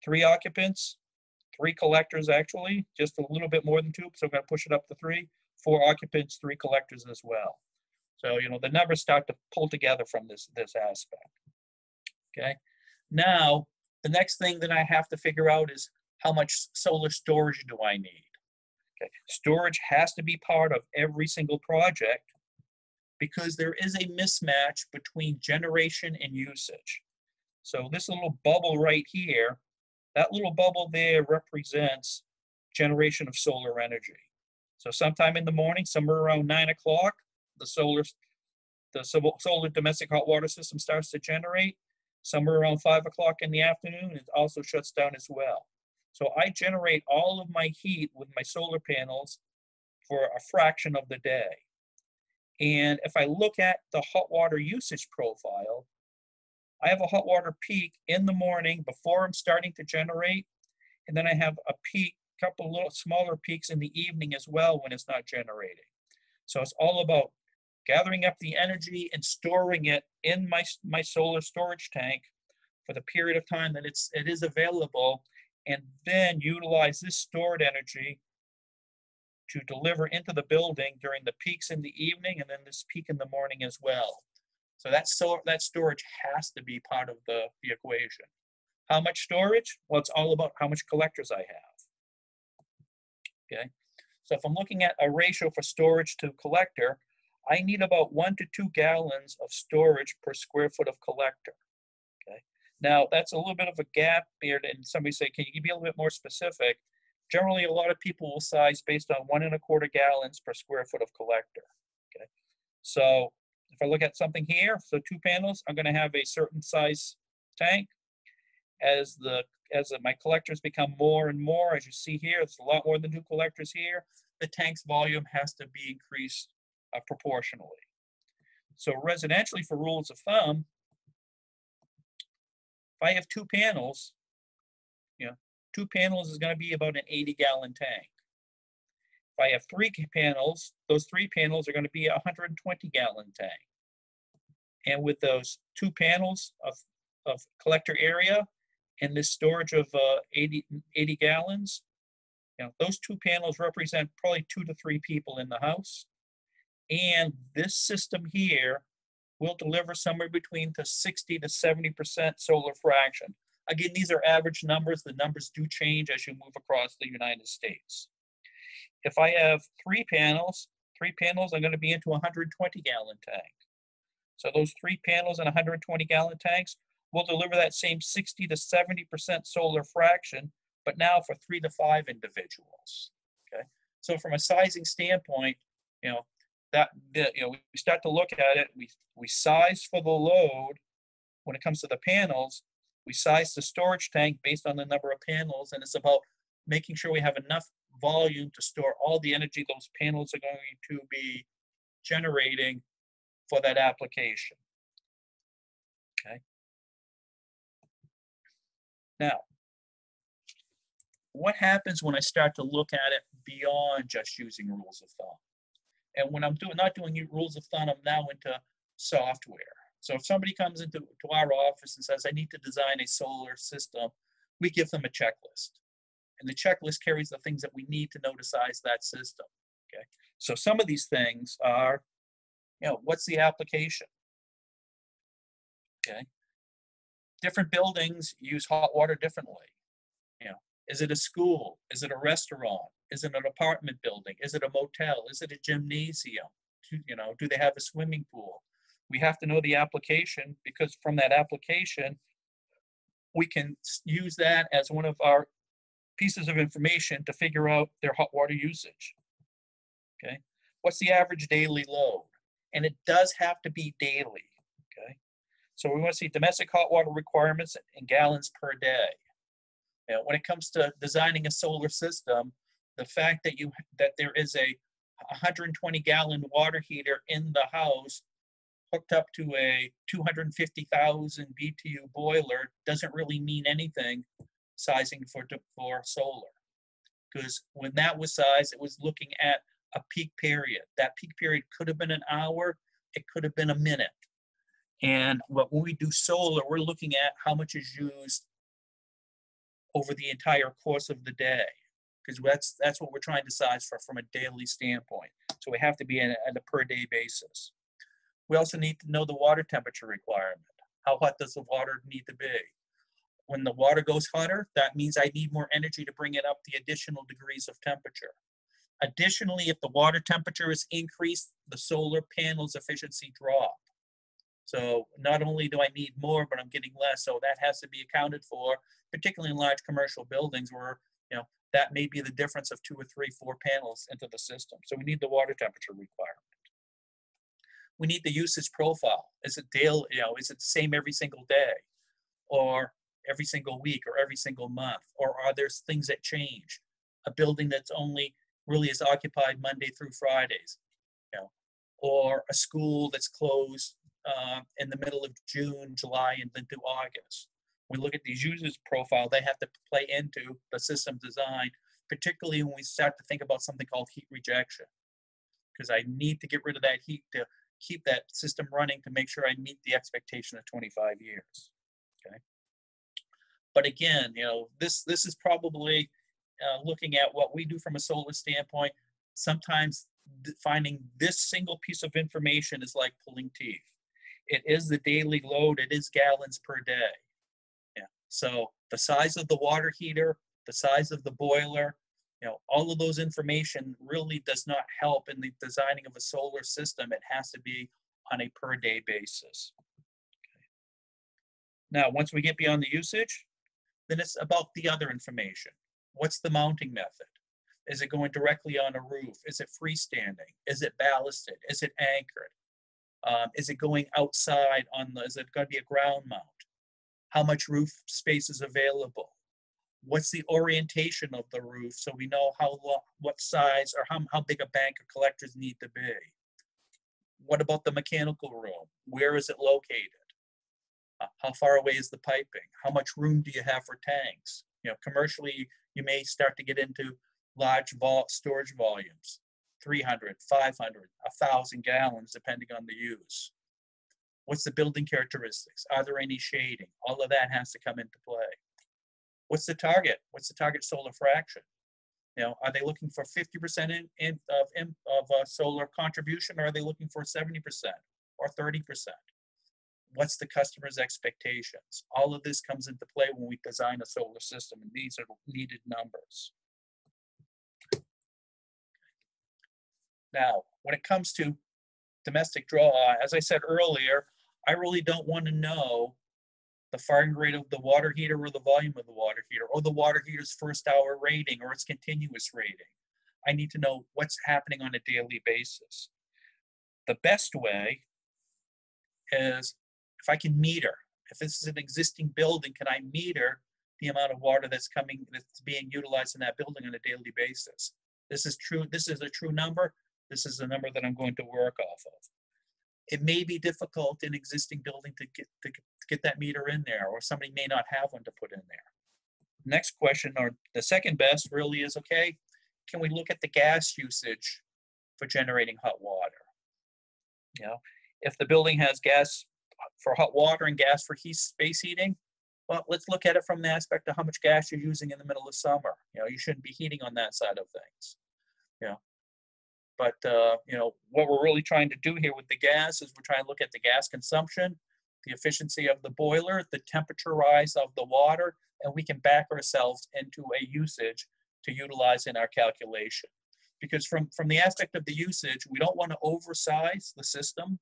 three occupants, three collectors actually, just a little bit more than two, so I'm gonna push it up to three, four occupants, three collectors as well. So, you know, the numbers start to pull together from this, this aspect. Okay, now, the next thing that I have to figure out is how much solar storage do I need? Okay, storage has to be part of every single project because there is a mismatch between generation and usage. So this little bubble right here, that little bubble there represents generation of solar energy. So sometime in the morning, somewhere around nine o'clock, the solar, the solar domestic hot water system starts to generate. Somewhere around five o'clock in the afternoon, it also shuts down as well. So I generate all of my heat with my solar panels for a fraction of the day. And if I look at the hot water usage profile, I have a hot water peak in the morning before I'm starting to generate. And then I have a peak, a couple little smaller peaks in the evening as well when it's not generating. So it's all about gathering up the energy and storing it in my, my solar storage tank for the period of time that it's it is available and then utilize this stored energy to deliver into the building during the peaks in the evening and then this peak in the morning as well. So that so that storage has to be part of the, the equation. How much storage? Well, it's all about how much collectors I have. Okay. So if I'm looking at a ratio for storage to collector, I need about one to two gallons of storage per square foot of collector. Okay. Now that's a little bit of a gap here, and somebody say, can you be a little bit more specific? Generally, a lot of people will size based on one and a quarter gallons per square foot of collector. Okay. So if I look at something here, so two panels, I'm going to have a certain size tank. As the as my collectors become more and more, as you see here, it's a lot more than two collectors here. The tank's volume has to be increased uh, proportionally. So residentially, for rules of thumb, if I have two panels, you know, two panels is going to be about an 80 gallon tank. If I have three panels, those three panels are going to be a 120 gallon tank. And with those two panels of, of collector area and this storage of uh, 80, 80 gallons, you know, those two panels represent probably two to three people in the house. And this system here will deliver somewhere between the 60 to 70% solar fraction. Again, these are average numbers. The numbers do change as you move across the United States. If I have three panels, three panels are going to be into a 120 gallon tank. So those three panels and 120 gallon tanks will deliver that same 60 to 70% solar fraction, but now for three to five individuals. Okay. So from a sizing standpoint, you know, that, that you know, we start to look at it, we, we size for the load when it comes to the panels, we size the storage tank based on the number of panels, and it's about making sure we have enough volume to store all the energy those panels are going to be generating for that application. Okay. Now, what happens when I start to look at it beyond just using rules of thumb? And when I'm doing not doing rules of thumb, I'm now into software. So if somebody comes into to our office and says, I need to design a solar system, we give them a checklist. And the checklist carries the things that we need to know to size that system. Okay. So some of these things are, you know, what's the application? Okay. Different buildings use hot water differently. You know, is it a school? Is it a restaurant? Is it an apartment building? Is it a motel? Is it a gymnasium? Do- You know, do they have a swimming pool? We have to know the application because from that application, we can use that as one of our pieces of information to figure out their hot water usage. Okay, what's the average daily load? And it does have to be daily. Okay, so we want to see domestic hot water requirements in gallons per day. Now, when it comes to designing a solar system, the fact that you that there is a 120 gallon water heater in the house hooked up to a 250,000 BTU boiler doesn't really mean anything sizing for for solar. Because when that was sized, it was looking at a peak period. That peak period could have been an hour, it could have been a minute. And what when we do solar, we're looking at how much is used over the entire course of the day. Because that's that's what we're trying to size for from a daily standpoint. So we have to be at a per day basis. We also need to know the water temperature requirement. How hot does the water need to be? When the water goes hotter, that means I need more energy to bring it up the additional degrees of temperature. Additionally, if the water temperature is increased, the solar panel's efficiency drop. So not only do I need more, but I'm getting less. So that has to be accounted for, particularly in large commercial buildings where, you know, that may be the difference of two or three, four panels into the system. So we need the water temperature requirement. We need the usage profile. Is it daily, you know, is it the same every single day? Or every single week or every single month? Or are there things that change? A building that's only really is occupied Monday through Fridays, you know, or a school that's closed uh, in the middle of June, July, and then through August. We look at these users profile, they have to play into the system design, particularly when we start to think about something called heat rejection. Because I need to get rid of that heat to keep that system running to make sure I meet the expectation of 25 years. Okay. But again, you know, this this is probably uh, looking at what we do from a solar standpoint. Sometimes th- finding this single piece of information is like pulling teeth. It is the daily load. It is gallons per day. Yeah. So the size of the water heater, the size of the boiler, you know, all of those information really does not help in the designing of a solar system. It has to be on a per day basis. Now, once we get beyond the usage, then it's about the other information. What's the mounting method? Is it going directly on a roof? Is it freestanding? Is it ballasted? Is it anchored? Um, is it going outside on the, is it going to be a ground mount? How much roof space is available? What's the orientation of the roof so we know how long, what size or how, how big a bank of collectors need to be? What about the mechanical room? Where is it located? How far away is the piping? How much room do you have for tanks? You know, commercially, you may start to get into large vault storage volumes 300, 500, 1,000 gallons, depending on the use. What's the building characteristics? Are there any shading? All of that has to come into play. What's the target? What's the target solar fraction? You know, are they looking for 50% in, in, of, in, of uh, solar contribution, or are they looking for 70% or 30%? What's the customer's expectations? All of this comes into play when we design a solar system, and these are needed numbers. Now, when it comes to domestic draw, as I said earlier, I really don't want to know the firing rate of the water heater or the volume of the water heater or the water heater's first hour rating or its continuous rating. I need to know what's happening on a daily basis. The best way is if I can meter, if this is an existing building, can I meter the amount of water that's coming, that's being utilized in that building on a daily basis? This is true, this is a true number. This is the number that I'm going to work off of. It may be difficult in existing building to get, to get- that meter in there, or somebody may not have one to put in there. Next question, or the second best really is, okay, can we look at the gas usage for generating hot water? You know, if the building has gas for hot water and gas for heat space heating, well, let's look at it from the aspect of how much gas you're using in the middle of summer. You know, you shouldn't be heating on that side of things. You know, but uh, you know what we're really trying to do here with the gas is we're trying to look at the gas consumption, the efficiency of the boiler, the temperature rise of the water, and we can back ourselves into a usage to utilize in our calculation. Because from, from the aspect of the usage, we don't want to oversize the system.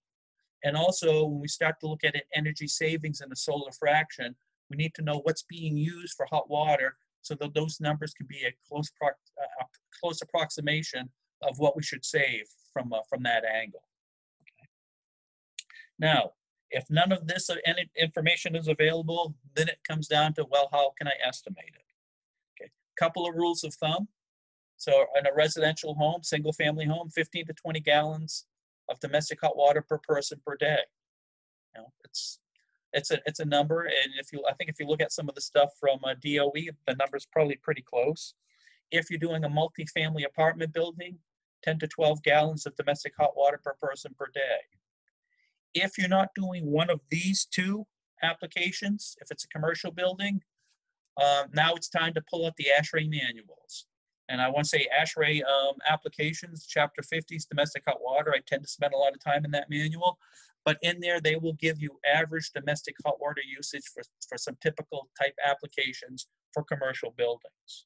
And also, when we start to look at it, energy savings in the solar fraction, we need to know what's being used for hot water so that those numbers can be a close, prox- uh, close approximation of what we should save from, uh, from that angle. Okay. Now, if none of this uh, information is available, then it comes down to, well, how can I estimate it? Okay, couple of rules of thumb. So in a residential home, single family home, 15 to 20 gallons of domestic hot water per person per day. You know, it's it's a it's a number, and if you I think if you look at some of the stuff from uh, DOE, the number's probably pretty close. If you're doing a multi-family apartment building, 10 to 12 gallons of domestic hot water per person per day. If you're not doing one of these two applications, if it's a commercial building, uh, now it's time to pull out the ASHRAE manuals. And I want to say ASHRAE um, applications, chapter 50 is domestic hot water. I tend to spend a lot of time in that manual. But in there, they will give you average domestic hot water usage for, for some typical type applications for commercial buildings.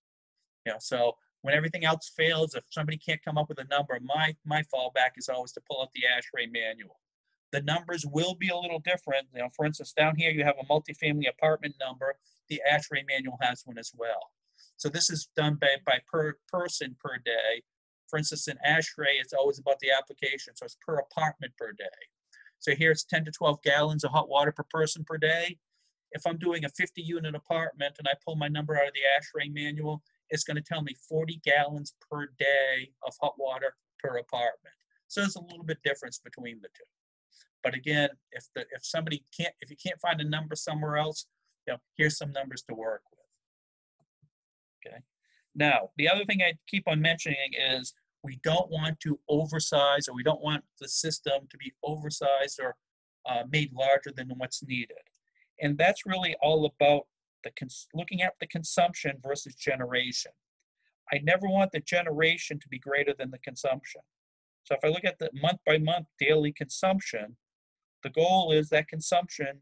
You know, so when everything else fails, if somebody can't come up with a number, my, my fallback is always to pull out the ASHRAE manual. The numbers will be a little different. You know, for instance, down here you have a multifamily apartment number. The ASHRAE manual has one as well. So this is done by, by per person per day. For instance, in ASHRAE, it's always about the application, so it's per apartment per day. So here it's 10 to 12 gallons of hot water per person per day. If I'm doing a 50 unit apartment and I pull my number out of the ASHRAE manual, it's going to tell me 40 gallons per day of hot water per apartment. So there's a little bit difference between the two. But again, if the if somebody can't if you can't find a number somewhere else, you know, here's some numbers to work with. Okay. Now, the other thing I keep on mentioning is we don't want to oversize or we don't want the system to be oversized or uh, made larger than what's needed. And that's really all about the looking at the consumption versus generation. I never want the generation to be greater than the consumption. So if I look at the month by month daily consumption, the goal is that consumption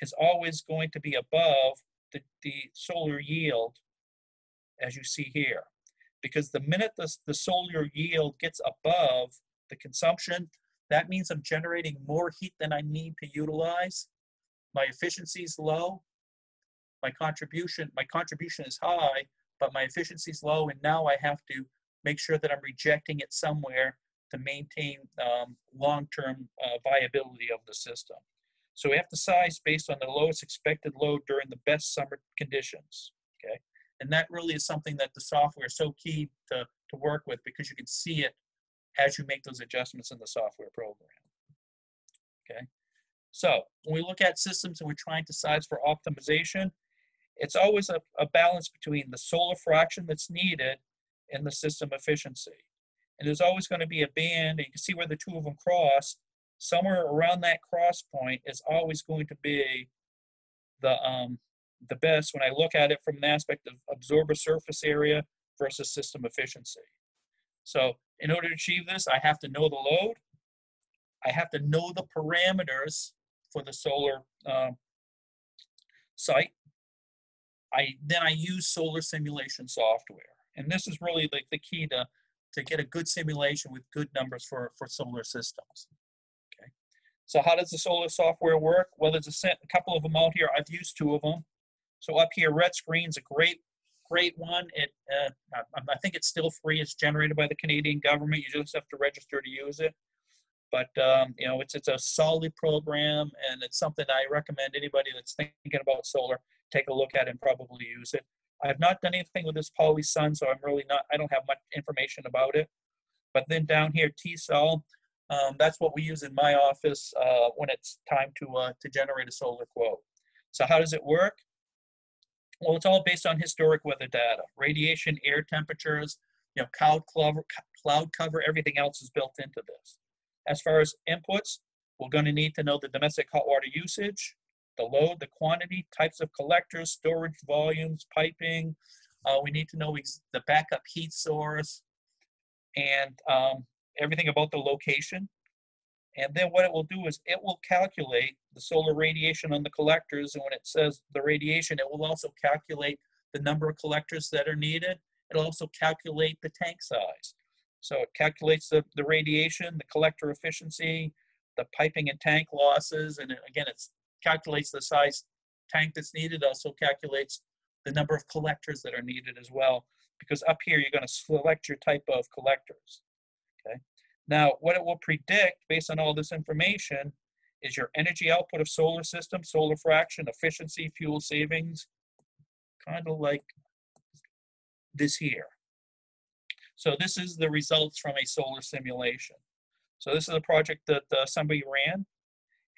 is always going to be above the, the solar yield as you see here. Because the minute the, the solar yield gets above the consumption, that means I'm generating more heat than I need to utilize. My efficiency is low. My contribution, my contribution is high, but my efficiency is low, and now I have to make sure that I'm rejecting it somewhere to maintain um, long-term uh, viability of the system. So we have to size based on the lowest expected load during the best summer conditions. And that really is something that the software is so key to, to work with because you can see it as you make those adjustments in the software program. Okay, so when we look at systems and we're trying to size for optimization, it's always a, a balance between the solar fraction that's needed and the system efficiency. And there's always going to be a band, and you can see where the two of them cross. Somewhere around that cross point is always going to be the um, the best when I look at it from an aspect of absorber surface area versus system efficiency. So in order to achieve this, I have to know the load. I have to know the parameters for the solar uh, site. I then I use solar simulation software, and this is really like the key to to get a good simulation with good numbers for for solar systems. Okay, so how does the solar software work? Well, there's a, set, a couple of them out here. I've used two of them. So up here, RETScreen's a great, great one. It, uh, I, think it's still free. It's generated by the Canadian government. You just have to register to use it. But um, you know, it's it's a solid program, and it's something I recommend anybody that's thinking about solar take a look at and probably use it. I have not done anything with this Polysun, so I'm really not. I don't have much information about it. But then down here, T*SOL, um, that's what we use in my office uh, when it's time to uh, to generate a solar quote. So how does it work? Well, it's all based on historic weather data, radiation, air temperatures, you know, cloud cover, cloud cover, everything else is built into this. As far as inputs, we're going to need to know the domestic hot water usage, the load, the quantity, types of collectors, storage volumes, piping. Uh, we need to know the backup heat source and um, everything about the location. And then what it will do is it will calculate the solar radiation on the collectors. And when it says the radiation, it will also calculate the number of collectors that are needed. It'll also calculate the tank size. So it calculates the, the radiation, the collector efficiency, the piping and tank losses. And again, it calculates the size tank that's needed, also calculates the number of collectors that are needed as well. Because up here, you're going to select your type of collectors. Now, what it will predict based on all this information is your energy output of solar system, solar fraction, efficiency, fuel savings, kind of like this here. So this is the results from a solar simulation. So this is a project that uh, somebody ran,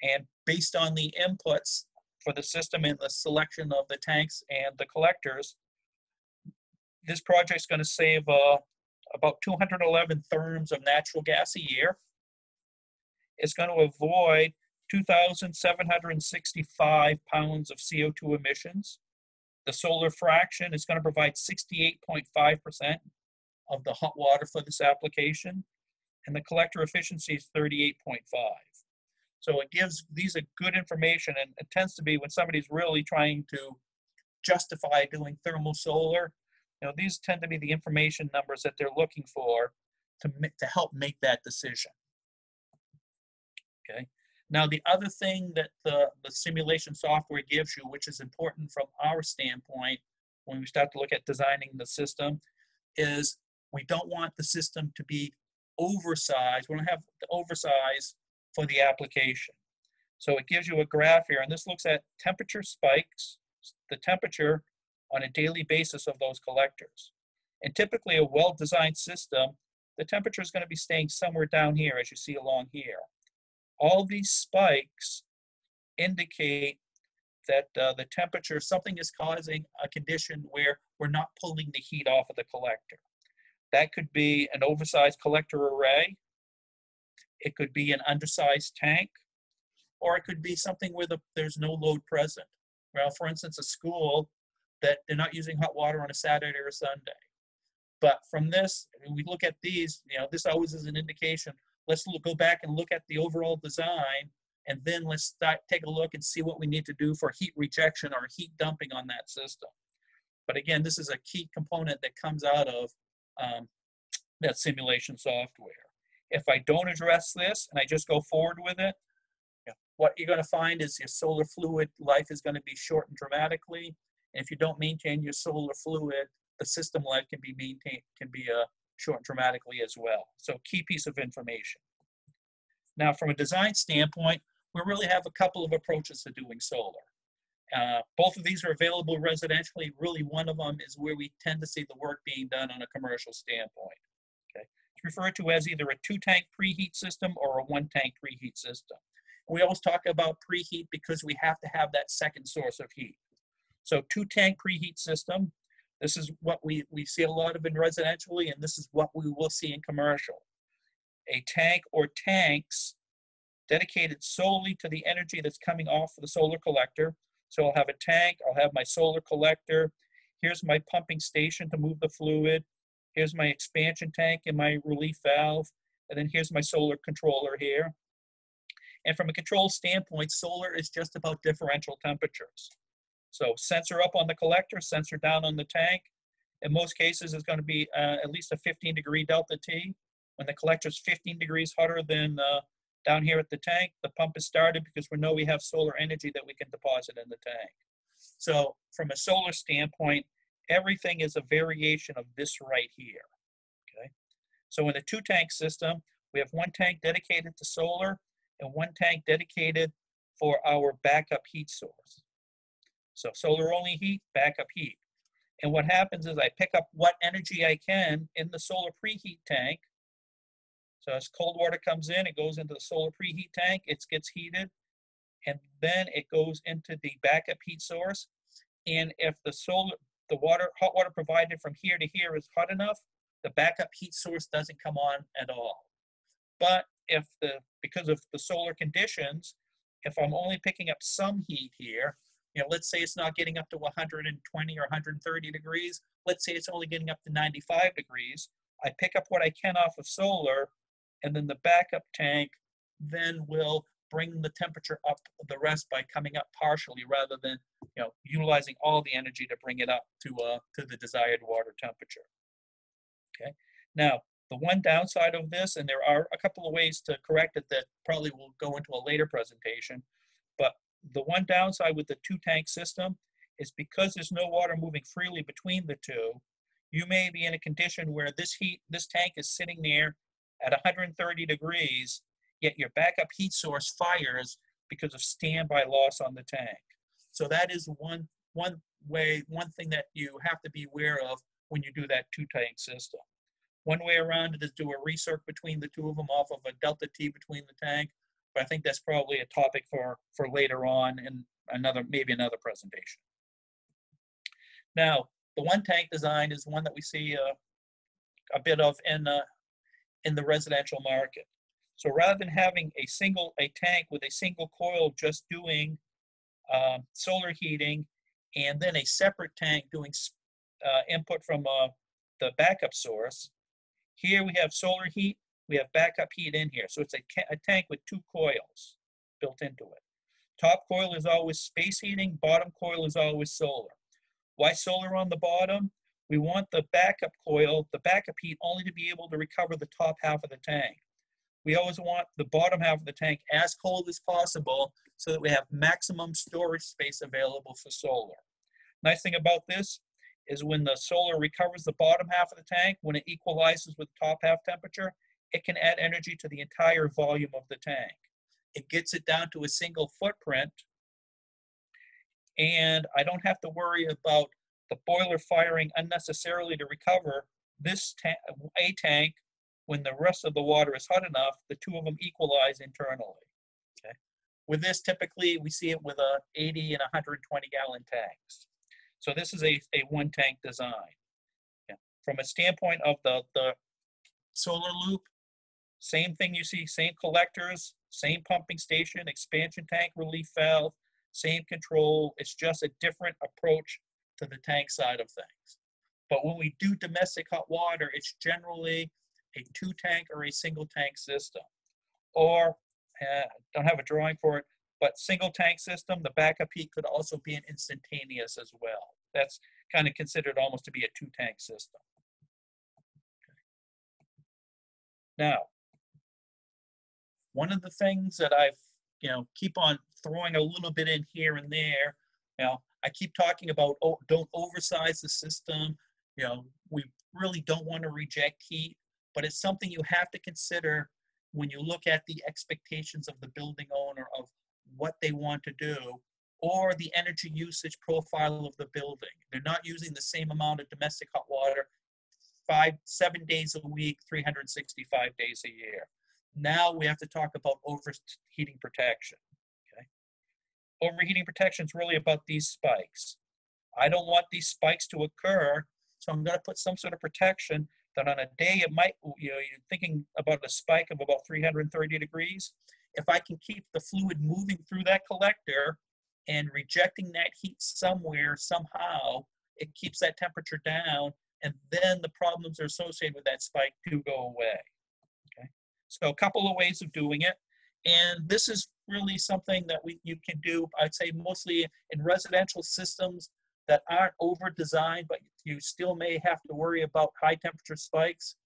and based on the inputs for the system and the selection of the tanks and the collectors, this project's going to save uh, about 211 therms of natural gas a year. It's going to avoid 2,765 pounds of CO2 emissions. The solar fraction is going to provide 68.5% of the hot water for this application, and the collector efficiency is 38.5. So it gives, these are good information, and it tends to be when somebody's really trying to justify doing thermal solar, you know, these tend to be the information numbers that they're looking for to, to help make that decision. Okay. Now, the other thing that the, the simulation software gives you, which is important from our standpoint when we start to look at designing the system, is we don't want the system to be oversized. We don't have the oversize for the application. So it gives you a graph here, and this looks at temperature spikes, the temperature on a daily basis of those collectors. And typically, a well-designed system, the temperature is going to be staying somewhere down here, as you see along here. All these spikes indicate that uh, the temperature, something is causing a condition where we're not pulling the heat off of the collector. That could be an oversized collector array. It could be an undersized tank, or it could be something where the, there's no load present. Well, for instance, a school that they're not using hot water on a Saturday or a Sunday. But from this, we look at these, you know, this always is an indication. Let's look, go back and look at the overall design, and then let's start, take a look and see what we need to do for heat rejection or heat dumping on that system. But again, this is a key component that comes out of um, that simulation software. If I don't address this and I just go forward with it, what you're going to find is your solar fluid life is going to be shortened dramatically. If you don't maintain your solar fluid, the system life can be maintained can be uh, shortened dramatically as well. So key piece of information. Now, from a design standpoint, we really have a couple of approaches to doing solar. Uh, both of these are available residentially. Really, one of them is where we tend to see the work being done on a commercial standpoint. Okay, it's referred to as either a two-tank preheat system or a one-tank preheat system. We always talk about preheat because we have to have that second source of heat. So two-tank preheat system. This is what we, we see a lot of in residentially, and this is what we will see in commercial. A tank or tanks dedicated solely to the energy that's coming off of the solar collector. So I'll have a tank, I'll have my solar collector. Here's my pumping station to move the fluid. Here's my expansion tank and my relief valve. And then here's my solar controller here. And from a control standpoint, solar is just about differential temperatures. So sensor up on the collector, sensor down on the tank. In most cases, it's going to be uh, at least a 15 degree delta T. When the collector is 15 degrees hotter than uh, down here at the tank, the pump is started because we know we have solar energy that we can deposit in the tank. So from a solar standpoint, everything is a variation of this right here. Okay. So in the two tank system, we have one tank dedicated to solar and one tank dedicated for our backup heat source. So solar only heat, backup heat. And what happens is I pick up what energy I can in the solar preheat tank. So as cold water comes in, it goes into the solar preheat tank, it gets heated, and then it goes into the backup heat source. And if the solar, the water, hot water provided from here to here is hot enough, the backup heat source doesn't come on at all. But if the, because of the solar conditions, if I'm only picking up some heat here, you know, let's say it's not getting up to 120 or 130 degrees, let's say it's only getting up to 95 degrees, I pick up what I can off of solar, and then the backup tank then will bring the temperature up the rest by coming up partially rather than you know utilizing all the energy to bring it up to uh to the desired water temperature. Okay? Now the one downside of this and there are a couple of ways to correct it that probably will go into a later presentation but the one downside with the two tank system is because there's no water moving freely between the two you may be in a condition where this heat this tank is sitting there at 130 degrees yet your backup heat source fires because of standby loss on the tank. So that is one one way, one thing that you have to be aware of when you do that two tank system. One way around it is do a recirc between the two of them off of a delta T between the tank, but I think that's probably a topic for for later on in another maybe another presentation. Now, the one tank design is one that we see uh, a bit of in uh, in the residential market. So rather than having a single a tank with a single coil just doing um, solar heating, and then a separate tank doing uh, input from uh, the backup source, here we have solar heat, we have backup heat in here. So it's a, a tank with two coils built into it. Top coil is always space heating, bottom coil is always solar. Why solar on the bottom? We want the backup coil, the backup heat, only to be able to recover the top half of the tank we always want the bottom half of the tank as cold as possible so that we have maximum storage space available for solar. Nice thing about this is when the solar recovers the bottom half of the tank, when it equalizes with top half temperature, it can add energy to the entire volume of the tank. It gets it down to a single footprint, and I don't have to worry about the boiler firing unnecessarily to recover this ta a tank when the rest of the water is hot enough, the two of them equalize internally. Okay. With this, typically we see it with a 80 and 120 gallon tanks. So this is a, a one tank design. Yeah. From a standpoint of the, the solar loop, same thing you see, same collectors, same pumping station, expansion tank relief valve, same control. It's just a different approach to the tank side of things. But when we do domestic hot water, it's generally a two tank or a single tank system. Or, uh, don't have a drawing for it, but single tank system, the backup heat could also be an instantaneous as well. That's kind of considered almost to be a two tank system. Now, one of the things that I've, you know, keep on throwing a little bit in here and there, you know, I keep talking about, oh, don't oversize the system. You know, we really don't want to reject heat but it's something you have to consider when you look at the expectations of the building owner of what they want to do or the energy usage profile of the building. They're not using the same amount of domestic hot water five, seven days a week, 365 days a year. Now we have to talk about overheating protection. Okay, overheating protection is really about these spikes. I don't want these spikes to occur, so I'm going to put some sort of protection that on a day it might, you know, you're thinking about a spike of about 330 degrees. If I can keep the fluid moving through that collector and rejecting that heat somewhere, somehow, it keeps that temperature down, and then the problems are associated with that spike do go away. So a couple of ways of doing it, and this is really something that we you can do. I'd say mostly in residential systems that aren't over designed, but you still may have to worry about high temperature spikes.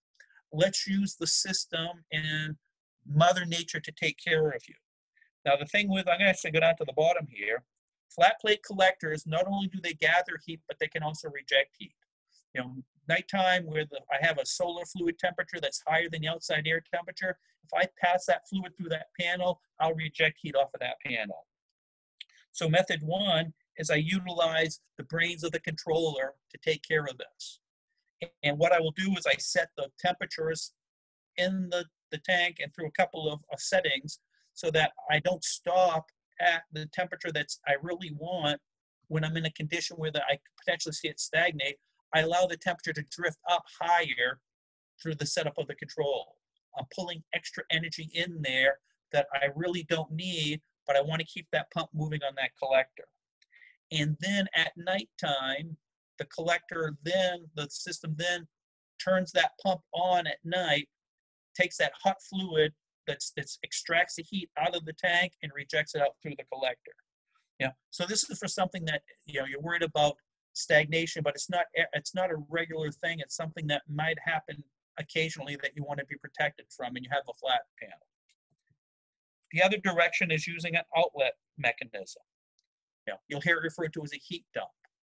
Let's use the system and Mother Nature to take care of you. Now, the thing with, I'm going to actually go down to the bottom here. Flat plate collectors, not only do they gather heat, but they can also reject heat. You know, nighttime where the, I have a solar fluid temperature that's higher than the outside air temperature, if I pass that fluid through that panel, I'll reject heat off of that panel. So method one is I utilize the brains of the controller to take care of this. And what I will do is I set the temperatures in the, the tank and through a couple of, of settings so that I don't stop at the temperature that's I really want when I'm in a condition where I potentially see it stagnate. I allow the temperature to drift up higher through the setup of the control. I'm pulling extra energy in there that I really don't need, but I want to keep that pump moving on that collector. And then at nighttime, the collector then, the system then turns that pump on at night, takes that hot fluid, that's that's extracts the heat out of the tank and rejects it out through the collector. Yeah. So this is for something that you know you're worried about stagnation, but it's not it's not a regular thing. It's something that might happen occasionally that you want to be protected from, and you have a flat panel. The other direction is using an outlet mechanism. Know, you'll hear it referred to as a heat dump,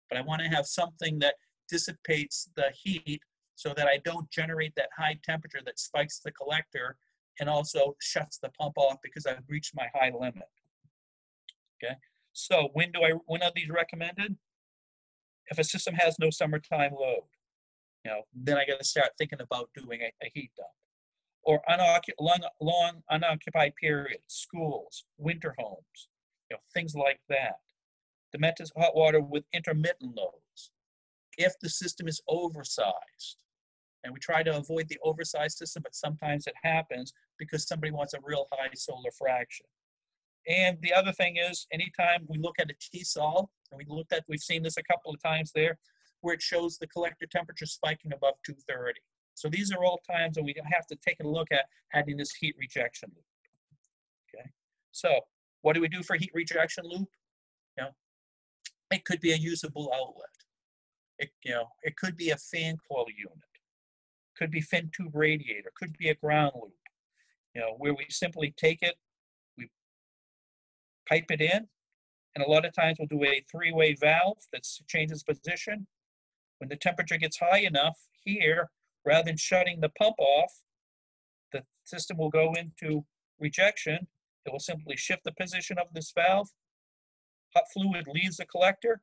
but I want to have something that dissipates the heat so that I don't generate that high temperature that spikes the collector and also shuts the pump off because I've reached my high limit. Okay, so when do I, when are these recommended? If a system has no summertime load, you know, then I got to start thinking about doing a, a heat dump. Or unoccupied, long, long unoccupied periods, schools, winter homes, you know, things like that. Demented hot water with intermittent loads. If the system is oversized, and we try to avoid the oversized system, but sometimes it happens because somebody wants a real high solar fraction. And the other thing is, anytime we look at a T*SOL, and we looked at, we've seen this a couple of times there, where it shows the collector temperature spiking above 230. So these are all times that we have to take a look at adding this heat rejection loop. Okay, so what do we do for heat rejection loop? You know, it could be a usable outlet. It, you know, it could be a fan coil unit could be fin tube radiator, could be a ground loop, you know, where we simply take it, pipe it in, and a lot of times we'll do a three-way valve that changes position. When the temperature gets high enough here, rather than shutting the pump off, the system will go into rejection. It will simply shift the position of this valve. Hot fluid leaves the collector,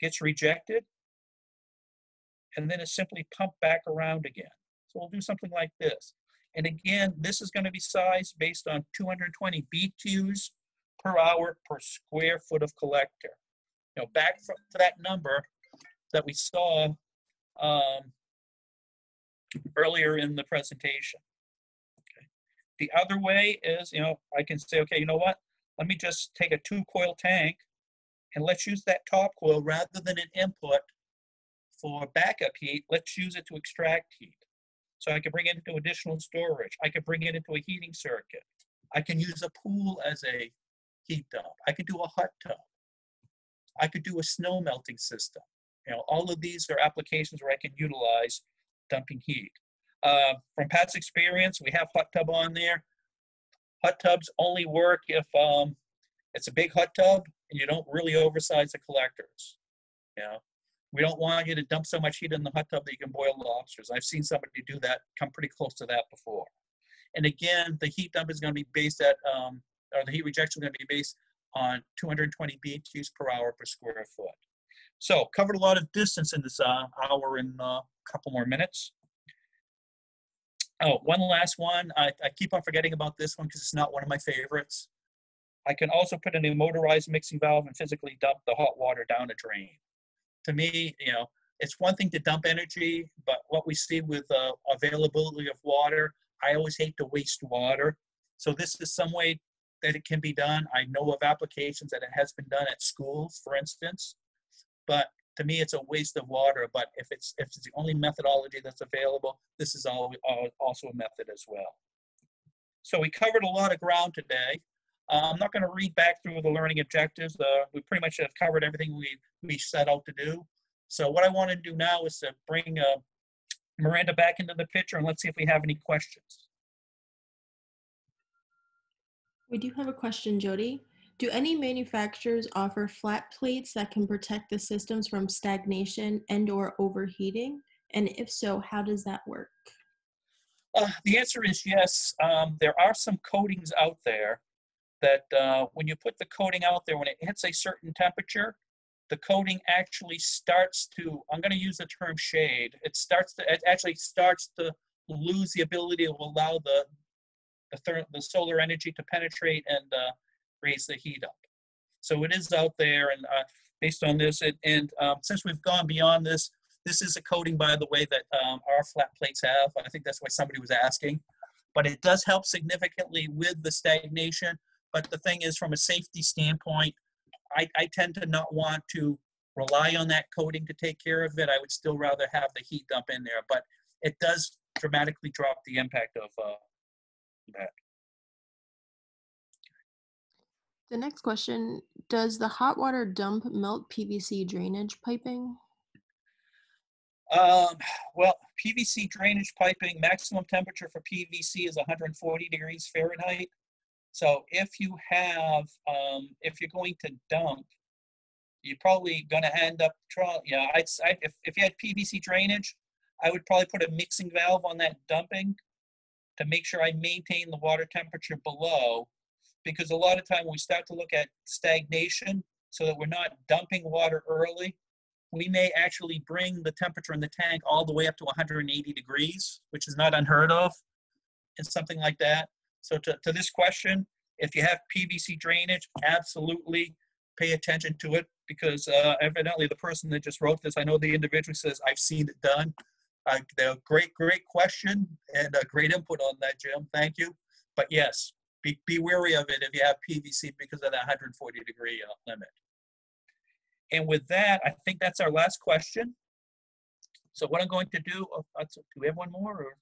gets rejected, and then it's simply pumped back around again. So we'll do something like this. And again, this is going to be sized based on 220 BTUs per hour per square foot of collector. You know, back to that number that we saw um, earlier in the presentation. Okay. The other way is, you know, I can say, okay, you know what? Let me just take a two coil tank and let's use that top coil rather than an input for backup heat. Let's use it to extract heat. So I can bring it into additional storage. I can bring it into a heating circuit. I can use a pool as a heat dump. I could do a hot tub. I could do a snow melting system. You know, all of these are applications where I can utilize dumping heat. Uh, from Pat's experience, we have hot tub on there. Hot tubs only work if um, it's a big hot tub and you don't really oversize the collectors. You know, we don't want you to dump so much heat in the hot tub that you can boil lobsters. I've seen somebody do that, come pretty close to that before. And again, the heat dump is going to be based at, um, or the heat rejection is going to be based on 220 BTUs per hour per square foot. So covered a lot of distance in this uh, hour and a uh, couple more minutes. Oh, one last one. I, I keep on forgetting about this one because it's not one of my favorites. I can also put in a motorized mixing valve and physically dump the hot water down a drain to me, you know, it's one thing to dump energy, but what we see with uh, availability of water, I always hate to waste water. So this is some way that it can be done. I know of applications that it has been done at schools, for instance, but to me, it's a waste of water. But if it's if it's the only methodology that's available, this is all also a method as well. So we covered a lot of ground today. Uh, I'm not going to read back through the learning objectives. Uh, we pretty much have covered everything we, we set out to do. So what I want to do now is to bring uh, Miranda back into the picture and let's see if we have any questions. We do have a question, Jody. Do any manufacturers offer flat plates that can protect the systems from stagnation and or overheating? And if so, how does that work? Uh, the answer is yes. Um, there are some coatings out there that uh, when you put the coating out there, when it hits a certain temperature, the coating actually starts to, I'm going to use the term shade, it starts to, it actually starts to lose the ability to allow the, the, ther- the solar energy to penetrate and uh, raise the heat up. So it is out there, and uh, based on this, it, and um, since we've gone beyond this, this is a coating, by the way, that um, our flat plates have. I think that's why somebody was asking. But it does help significantly with the stagnation but the thing is, from a safety standpoint, I, I tend to not want to rely on that coating to take care of it. I would still rather have the heat dump in there, but it does dramatically drop the impact of uh, that. The next question, does the hot water dump melt PVC drainage piping? Um, well, PVC drainage piping, maximum temperature for PVC is 140 degrees Fahrenheit. So if you have, um, if you're going to dump, you're probably going to end up trying, yeah, I'd, s- I, if, if you had PVC drainage, I would probably put a mixing valve on that dumping to make sure I maintain the water temperature below. Because a lot of time we start to look at stagnation, so that we're not dumping water early, we may actually bring the temperature in the tank all the way up to 180 degrees, which is not unheard of, and something like that. So to, to this question, if you have PVC drainage, absolutely pay attention to it because uh, evidently the person that just wrote this, I know the individual says, I've seen it done. Uh, great, great question and uh, great input on that, Jim. Thank you. But yes, be, be wary of it if you have PVC because of that 140 degree uh, limit. And with that, I think that's our last question. So what I'm going to do, oh, do we have one more or?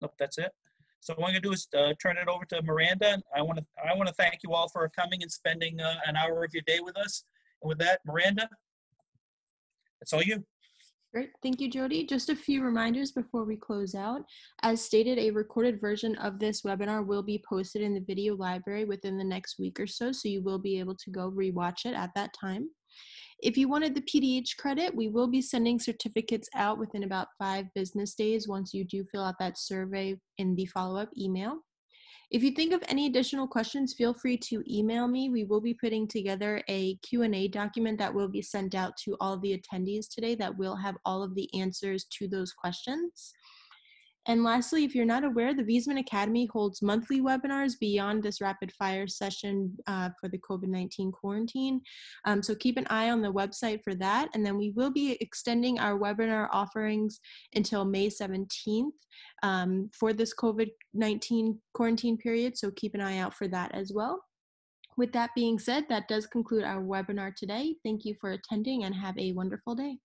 Nope, that's it. So what I'm gonna do is uh, turn it over to Miranda. I want to, I want to thank you all for coming and spending uh, an hour of your day with us. And with that, Miranda, that's all you. Great, thank you, Jody. Just a few reminders before we close out. As stated, a recorded version of this webinar will be posted in the video library within the next week or so, so you will be able to go rewatch it at that time. If you wanted the PDH credit, we will be sending certificates out within about five business days once you do fill out that survey in the follow-up email. If you think of any additional questions, feel free to email me. We will be putting together a Q&A document that will be sent out to all the attendees today that will have all of the answers to those questions. And lastly, if you're not aware, the Viessmann Academy holds monthly webinars beyond this rapid fire session uh, for the COVID-19 quarantine. Um, so keep an eye on the website for that. And then we will be extending our webinar offerings until May 17th um, for this COVID-19 quarantine period. So keep an eye out for that as well. With that being said, that does conclude our webinar today. Thank you for attending and have a wonderful day.